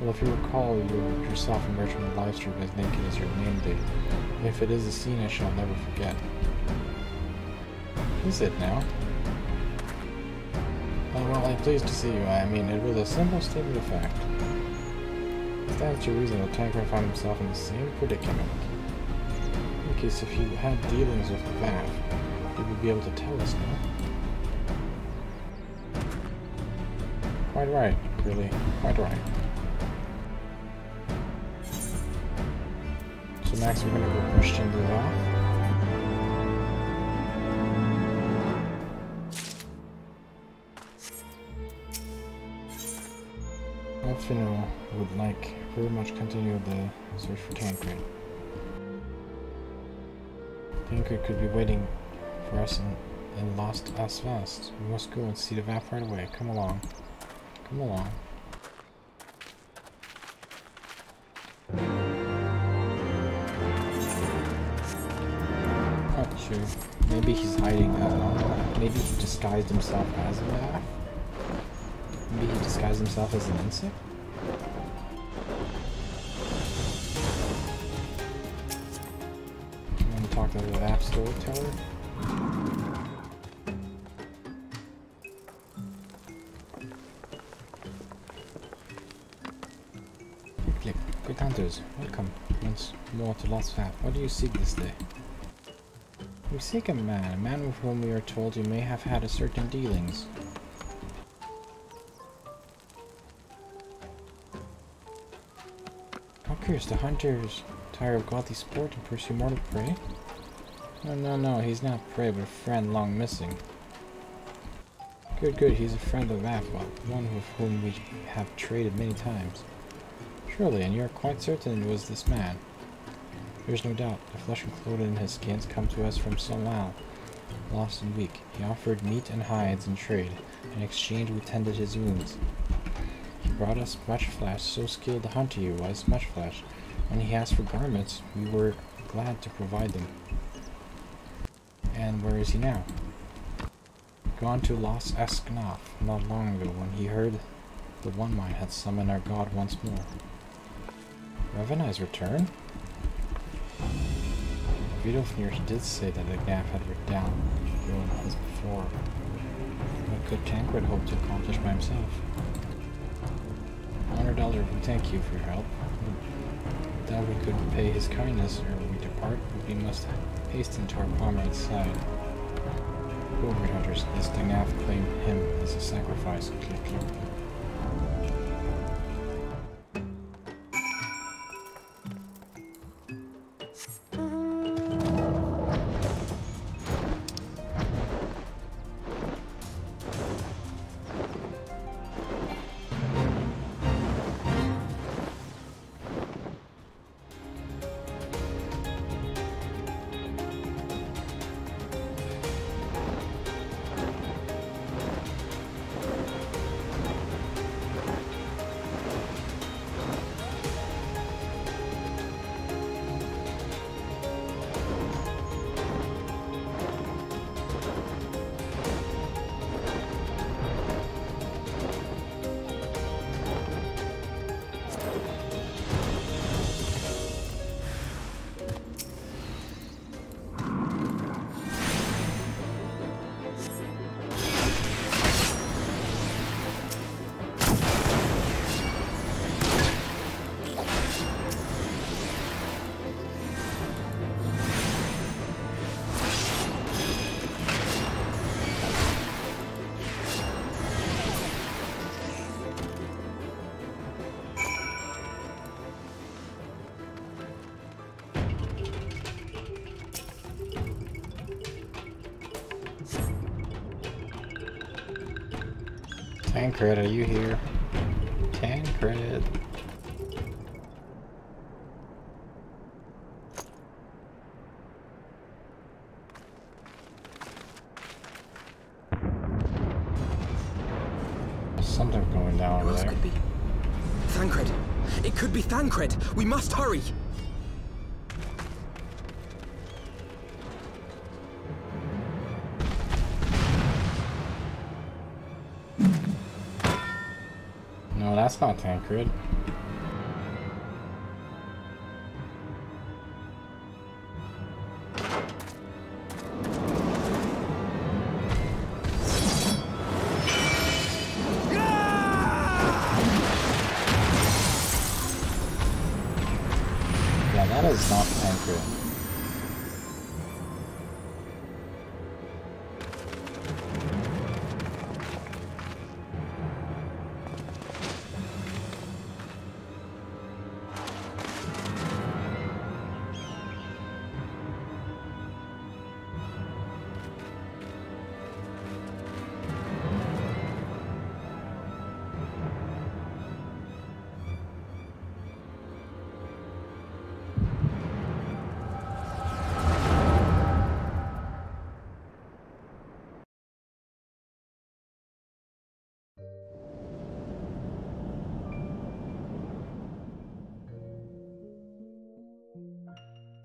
Well, if you recall, you yourself emerged from the lifestream as naked as your name date. If it is a scene I shall never forget. Is it now? Oh, well, I'm pleased to see you. I mean, it was a simple statement of fact. Stands to reason that Thancred found himself in the same predicament. In case if you had dealings with Vath, you would be able to tell us, no? Quite right, really. Quite right. So Max, we're gonna go question the law. Alphinaud would like very much continue the search for Thancred. Thancred could be waiting for us in, in Lost Asvest. We must go and see the Vath right away. Come along. Come along. Not sure. Maybe he's hiding. Uh, maybe he disguised himself as a Vath. Maybe he disguised himself as an insect. To the Vath storyteller? Click. Good hunters, welcome once more to Lost Vath. What do you seek this day? We seek a man, a man with whom we are told you may have had a certain dealings. How curious, the hunters tire of godly sport and pursue mortal prey? No, no, no, he's not prey, but a friend long missing. Good, good, he's a friend of Vathwell, one with whom we have traded many times. Surely, and you are quite certain it was this man. There's no doubt, the flesh included in his skins come to us from Somal, lost and weak. He offered meat and hides in trade. In exchange we tended his wounds. He brought us much flesh, so skilled a hunter he was, much flesh. When he asked for garments, we were glad to provide them. And where is he now? Gone to Los Escnaf not long ago when he heard the One Mind had summoned our god once more. Ravana's return? Vidofnir did say that the Gaff had ridden down ruin as before. What could Tancred hope to accomplish by himself? Honored Elder, we thank you for your help. That we could pay his kindness ere we depart, we must hasten to our comrade's side. Go, great hunters, lest the Gaff claim him as a sacrifice. Click, click. Thancred, are you here? Thancred. Something going down Who else there. could be? Thancred. It could be Thancred. We must hurry. That's not Thancred.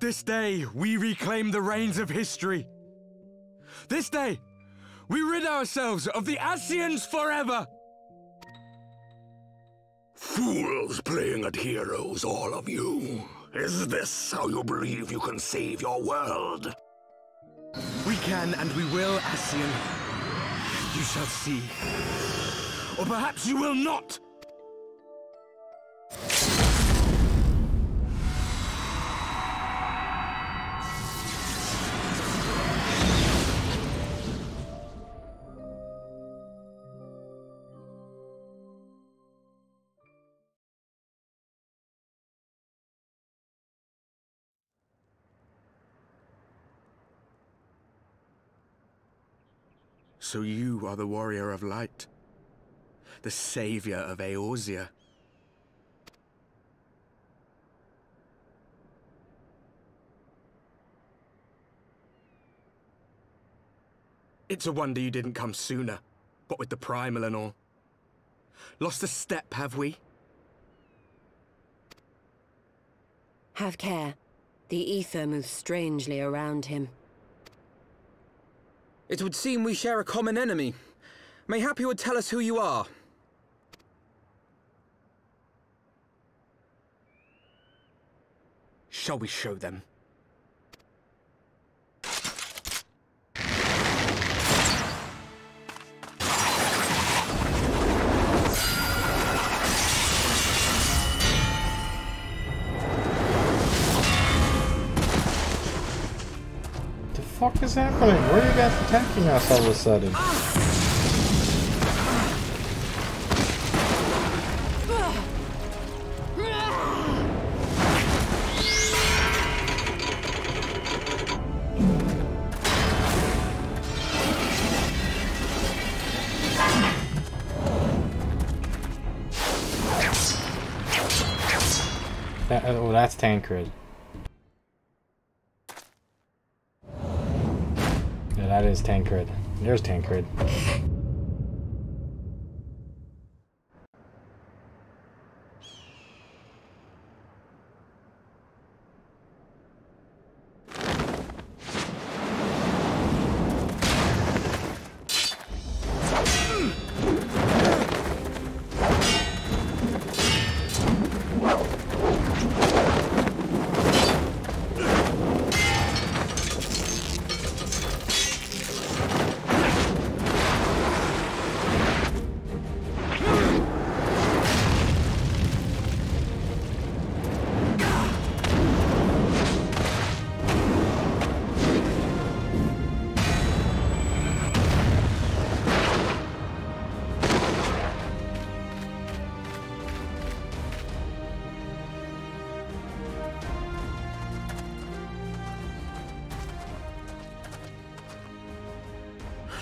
This day, we reclaim the reins of history. This day, we rid ourselves of the Ascians forever! Fools playing at heroes, all of you. Is this how you believe you can save your world? We can and we will, Ascian. You shall see. Or perhaps you will not! So you are the warrior of light, the savior of Eorzea. It's a wonder you didn't come sooner, what with the primal and all. Lost a step, have we? Have care. The aether moves strangely around him. It would seem we share a common enemy. Mayhap you would tell us who you are. Shall we show them? Is happening? Where are you guys attacking us all of a sudden? That, oh, that's Thancred. Yeah, that is Thancred. There's Thancred.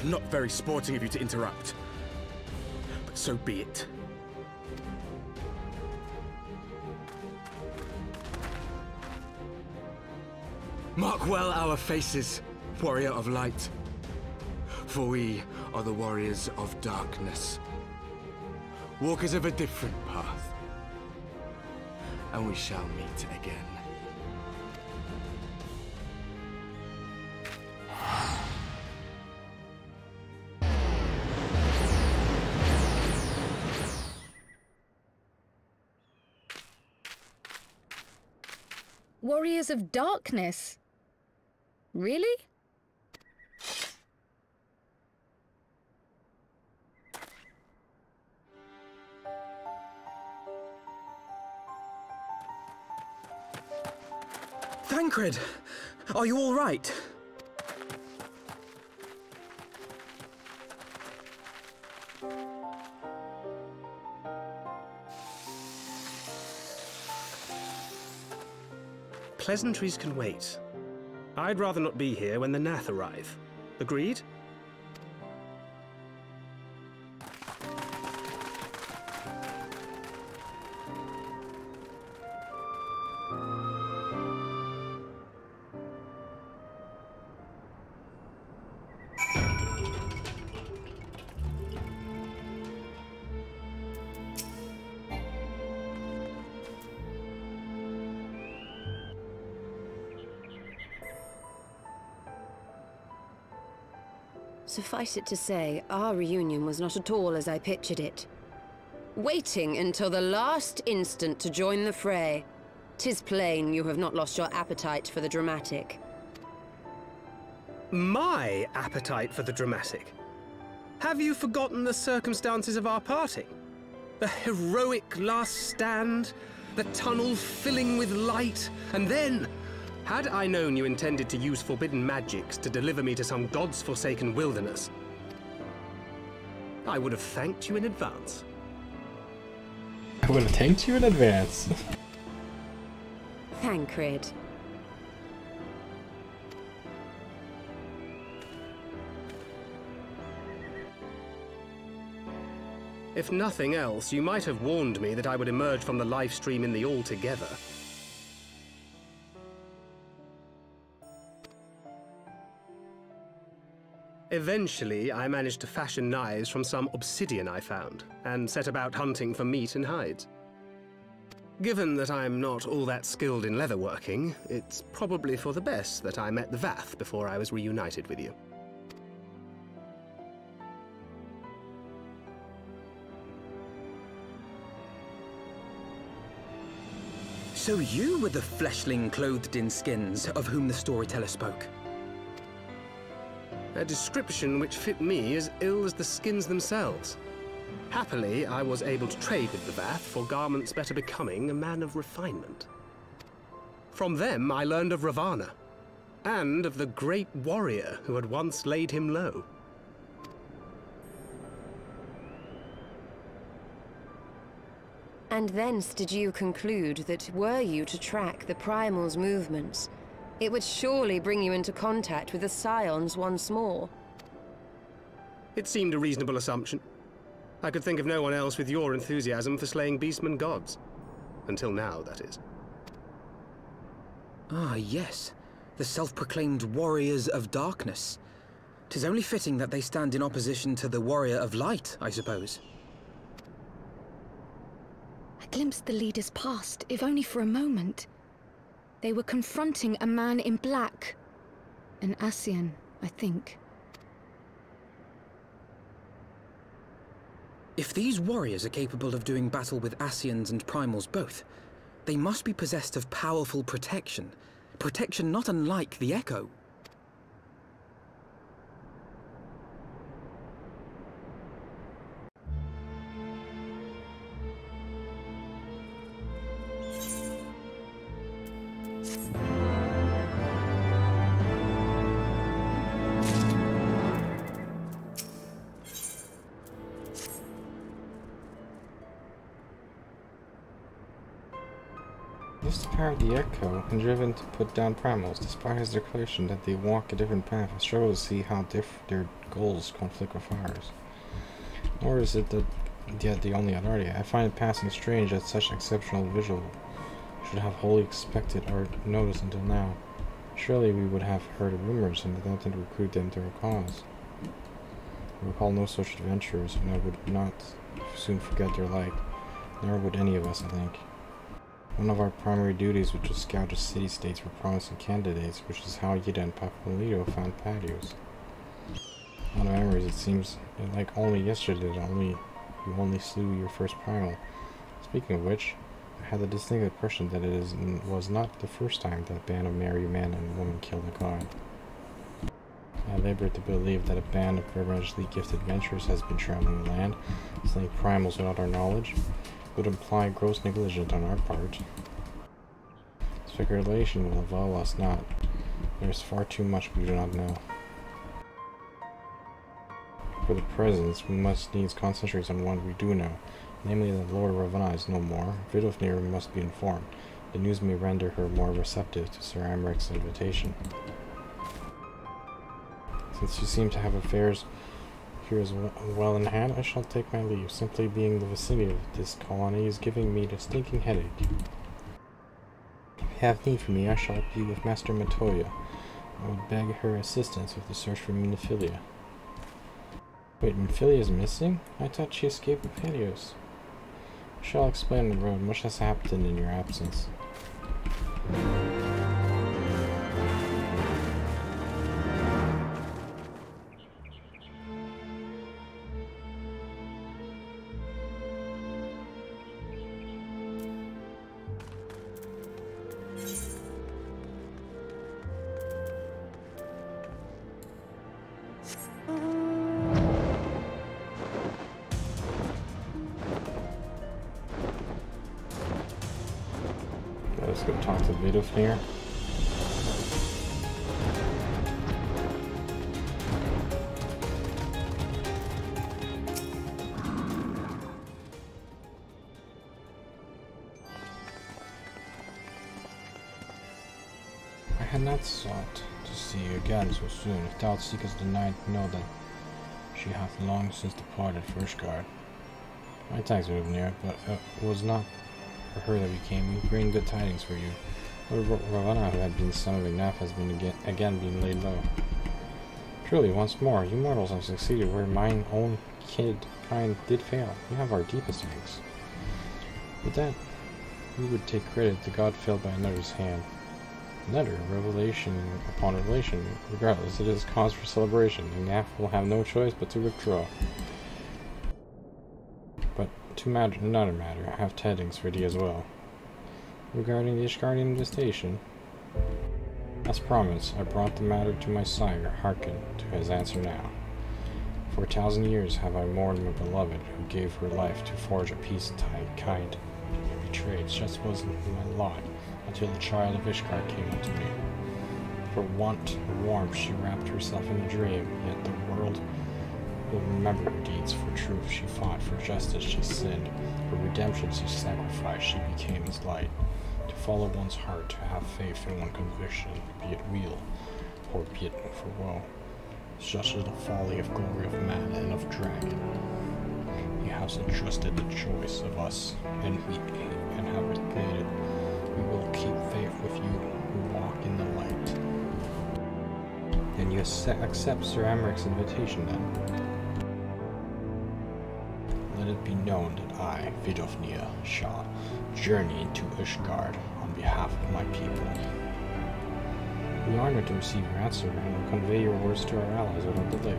Not very sporting of you to interrupt. But so be it. Mark well our faces, warrior of light. For we are the warriors of darkness. Walkers of a different path. and we shall meet again. Warriors of Darkness? Really? Thancred! Are you all right? Pleasantries can wait. I'd rather not be here when the Gnath arrive. Agreed? Suffice it to say, our reunion was not at all as I pictured it. Waiting until the last instant to join the fray. Tis plain you have not lost your appetite for the dramatic. My appetite for the dramatic. Have you forgotten the circumstances of our parting? The heroic last stand, the tunnel filling with light, and then, had I known you intended to use forbidden magics to deliver me to some god's forsaken wilderness, I would have thanked you in advance. I would have thanked you in advance. Thancred. If nothing else, you might have warned me that I would emerge from the lifestream in the all Eventually, I managed to fashion knives from some obsidian I found, and set about hunting for meat and hides. Given that I'm not all that skilled in leatherworking, it's probably for the best that I met the Vath before I was reunited with you. So you were the fleshling clothed in skins of whom the storyteller spoke? A description which fit me as ill as the skins themselves. Happily, I was able to trade with the Vath for garments better becoming a man of refinement. From them, I learned of Ravana, and of the great warrior who had once laid him low. And thence did you conclude that were you to track the Primal's movements, it would surely bring you into contact with the Scions once more. It seemed a reasonable assumption. I could think of no one else with your enthusiasm for slaying beastmen gods. Until now, that is. Ah, yes. The self-proclaimed Warriors of Darkness. Tis only fitting that they stand in opposition to the Warrior of Light, I suppose. I glimpsed the leaders past, if only for a moment. They were confronting a man in black. An Ascian, I think. If these warriors are capable of doing battle with Ascians and Primals both, they must be possessed of powerful protection. Protection not unlike the Echo. Of the Echo, and driven to put down primals, despite his declaration that they walk a different path, I struggle to see how their goals conflict with ours. Nor is it that yet the only authority. I find it passing strange that such exceptional visual should have wholly expected our notice until now. Surely we would have heard rumors and attempted to recruit them to our cause. I recall no such adventurers, and I would not soon forget their light. Nor would any of us, I think. One of our primary duties was to scout the city-states for promising candidates, which is how Yda and Papalymo found Patyos. Of memories, it seems like only yesterday that only you only slew your first primal. Speaking of which, had the distinct impression that it is, was not the first time that a band of merry men and women killed a god. I labored to believe that a band of privilegedly gifted adventurers has been traveling the land, slaying primals without our knowledge, would imply gross negligence on our part. Speculation will avail us not. There is far too much we do not know. For the present, we must needs concentrate on what we do know, namely that Lord Ravana is no more. Vidofnir must be informed. The news may render her more receptive to Sir Aymeric's invitation. Since you seem to have affairs here as well in hand, I shall take my leave. Simply being in the vicinity of this colony is giving me a stinking headache. If you have need for me, I shall be with Master Matoya. I would beg her assistance with the search for Minfilia. Wait, Minfilia is missing? I thought she escaped with Helios. Shall explain the road. Much has happened in your absence. Thou seekest the night, know that she hath long since departed for Ishgard. My thanks, Vidofnir, but it was not for her that we came. We bring good tidings for you. Lord Ravana, who had been son of Ignaf, has been again, again being laid low. Truly, once more, you mortals have succeeded where mine own kid kind did fail. You have our deepest thanks. With that, we would take credit the god fell by another's hand. Another revelation upon revelation. Regardless, it is cause for celebration. and Ignaf will have no choice but to withdraw. But to matter, another matter, I have tidings for thee as well. Regarding the Ishgardian invitation, as promised, I brought the matter to my sire. Hearken to his answer now. For a thousand years have I mourned my beloved, who gave her life to forge a peace tie kind betrayed. Just wasn't my lot until the child of Ishgard came unto me. For want of warmth, she wrapped herself in a dream, yet the world will remember her deeds. For truth, she fought. For justice, she sinned. For redemption, she sacrificed. She became his light. To follow one's heart, to have faith in one conviction, be it weal or be it for woe. Such is the folly of glory of man and of dragon. He has entrusted the choice of us, and we and have created. We you walk in the light. Then you accept Sir Aymeric's invitation then. Let it be known that I, Vidofnir, shall journey into Ishgard on behalf of my people. We are honored to receive your answer and will convey your words to our allies without delay.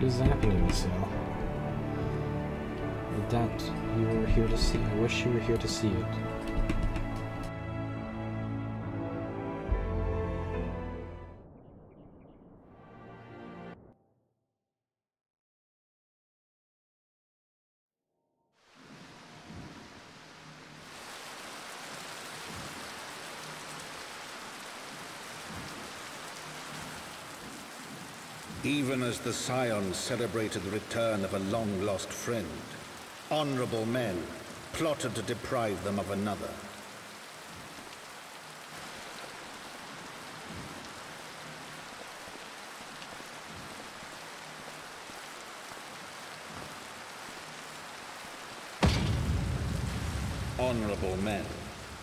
What is happening, Misael? That you were here to see. I wish you were here to see it. Even as the Scions celebrated the return of a long-lost friend, honorable men plotted to deprive them of another. Honorable men,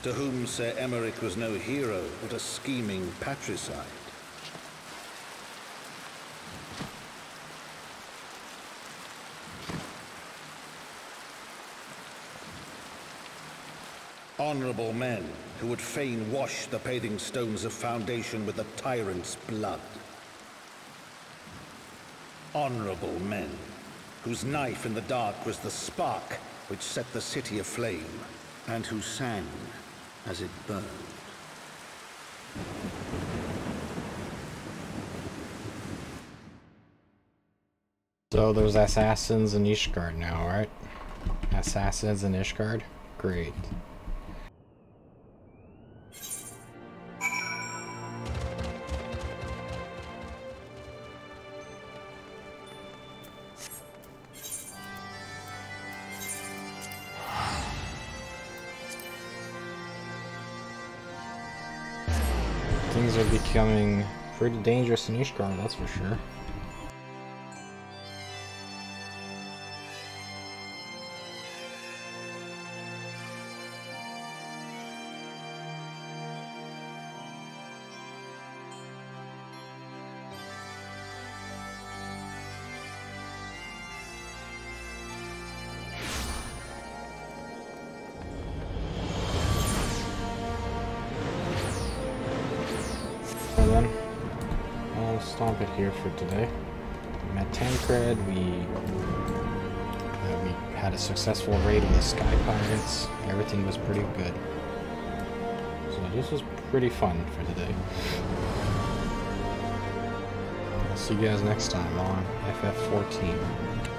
to whom Sir Aymeric was no hero, but a scheming patricide. Honorable men who would fain wash the paving stones of foundation with the tyrant's blood. Honorable men whose knife in the dark was the spark which set the city aflame, and who sang as it burned. So there's assassins in Ishgard now, right? Assassins in Ishgard? Great. Pretty dangerous in Ishgard, that's for sure. Successful raid of the Sky Pirates, everything was pretty good. So this was pretty fun for today. I'll see you guys next time on FF14.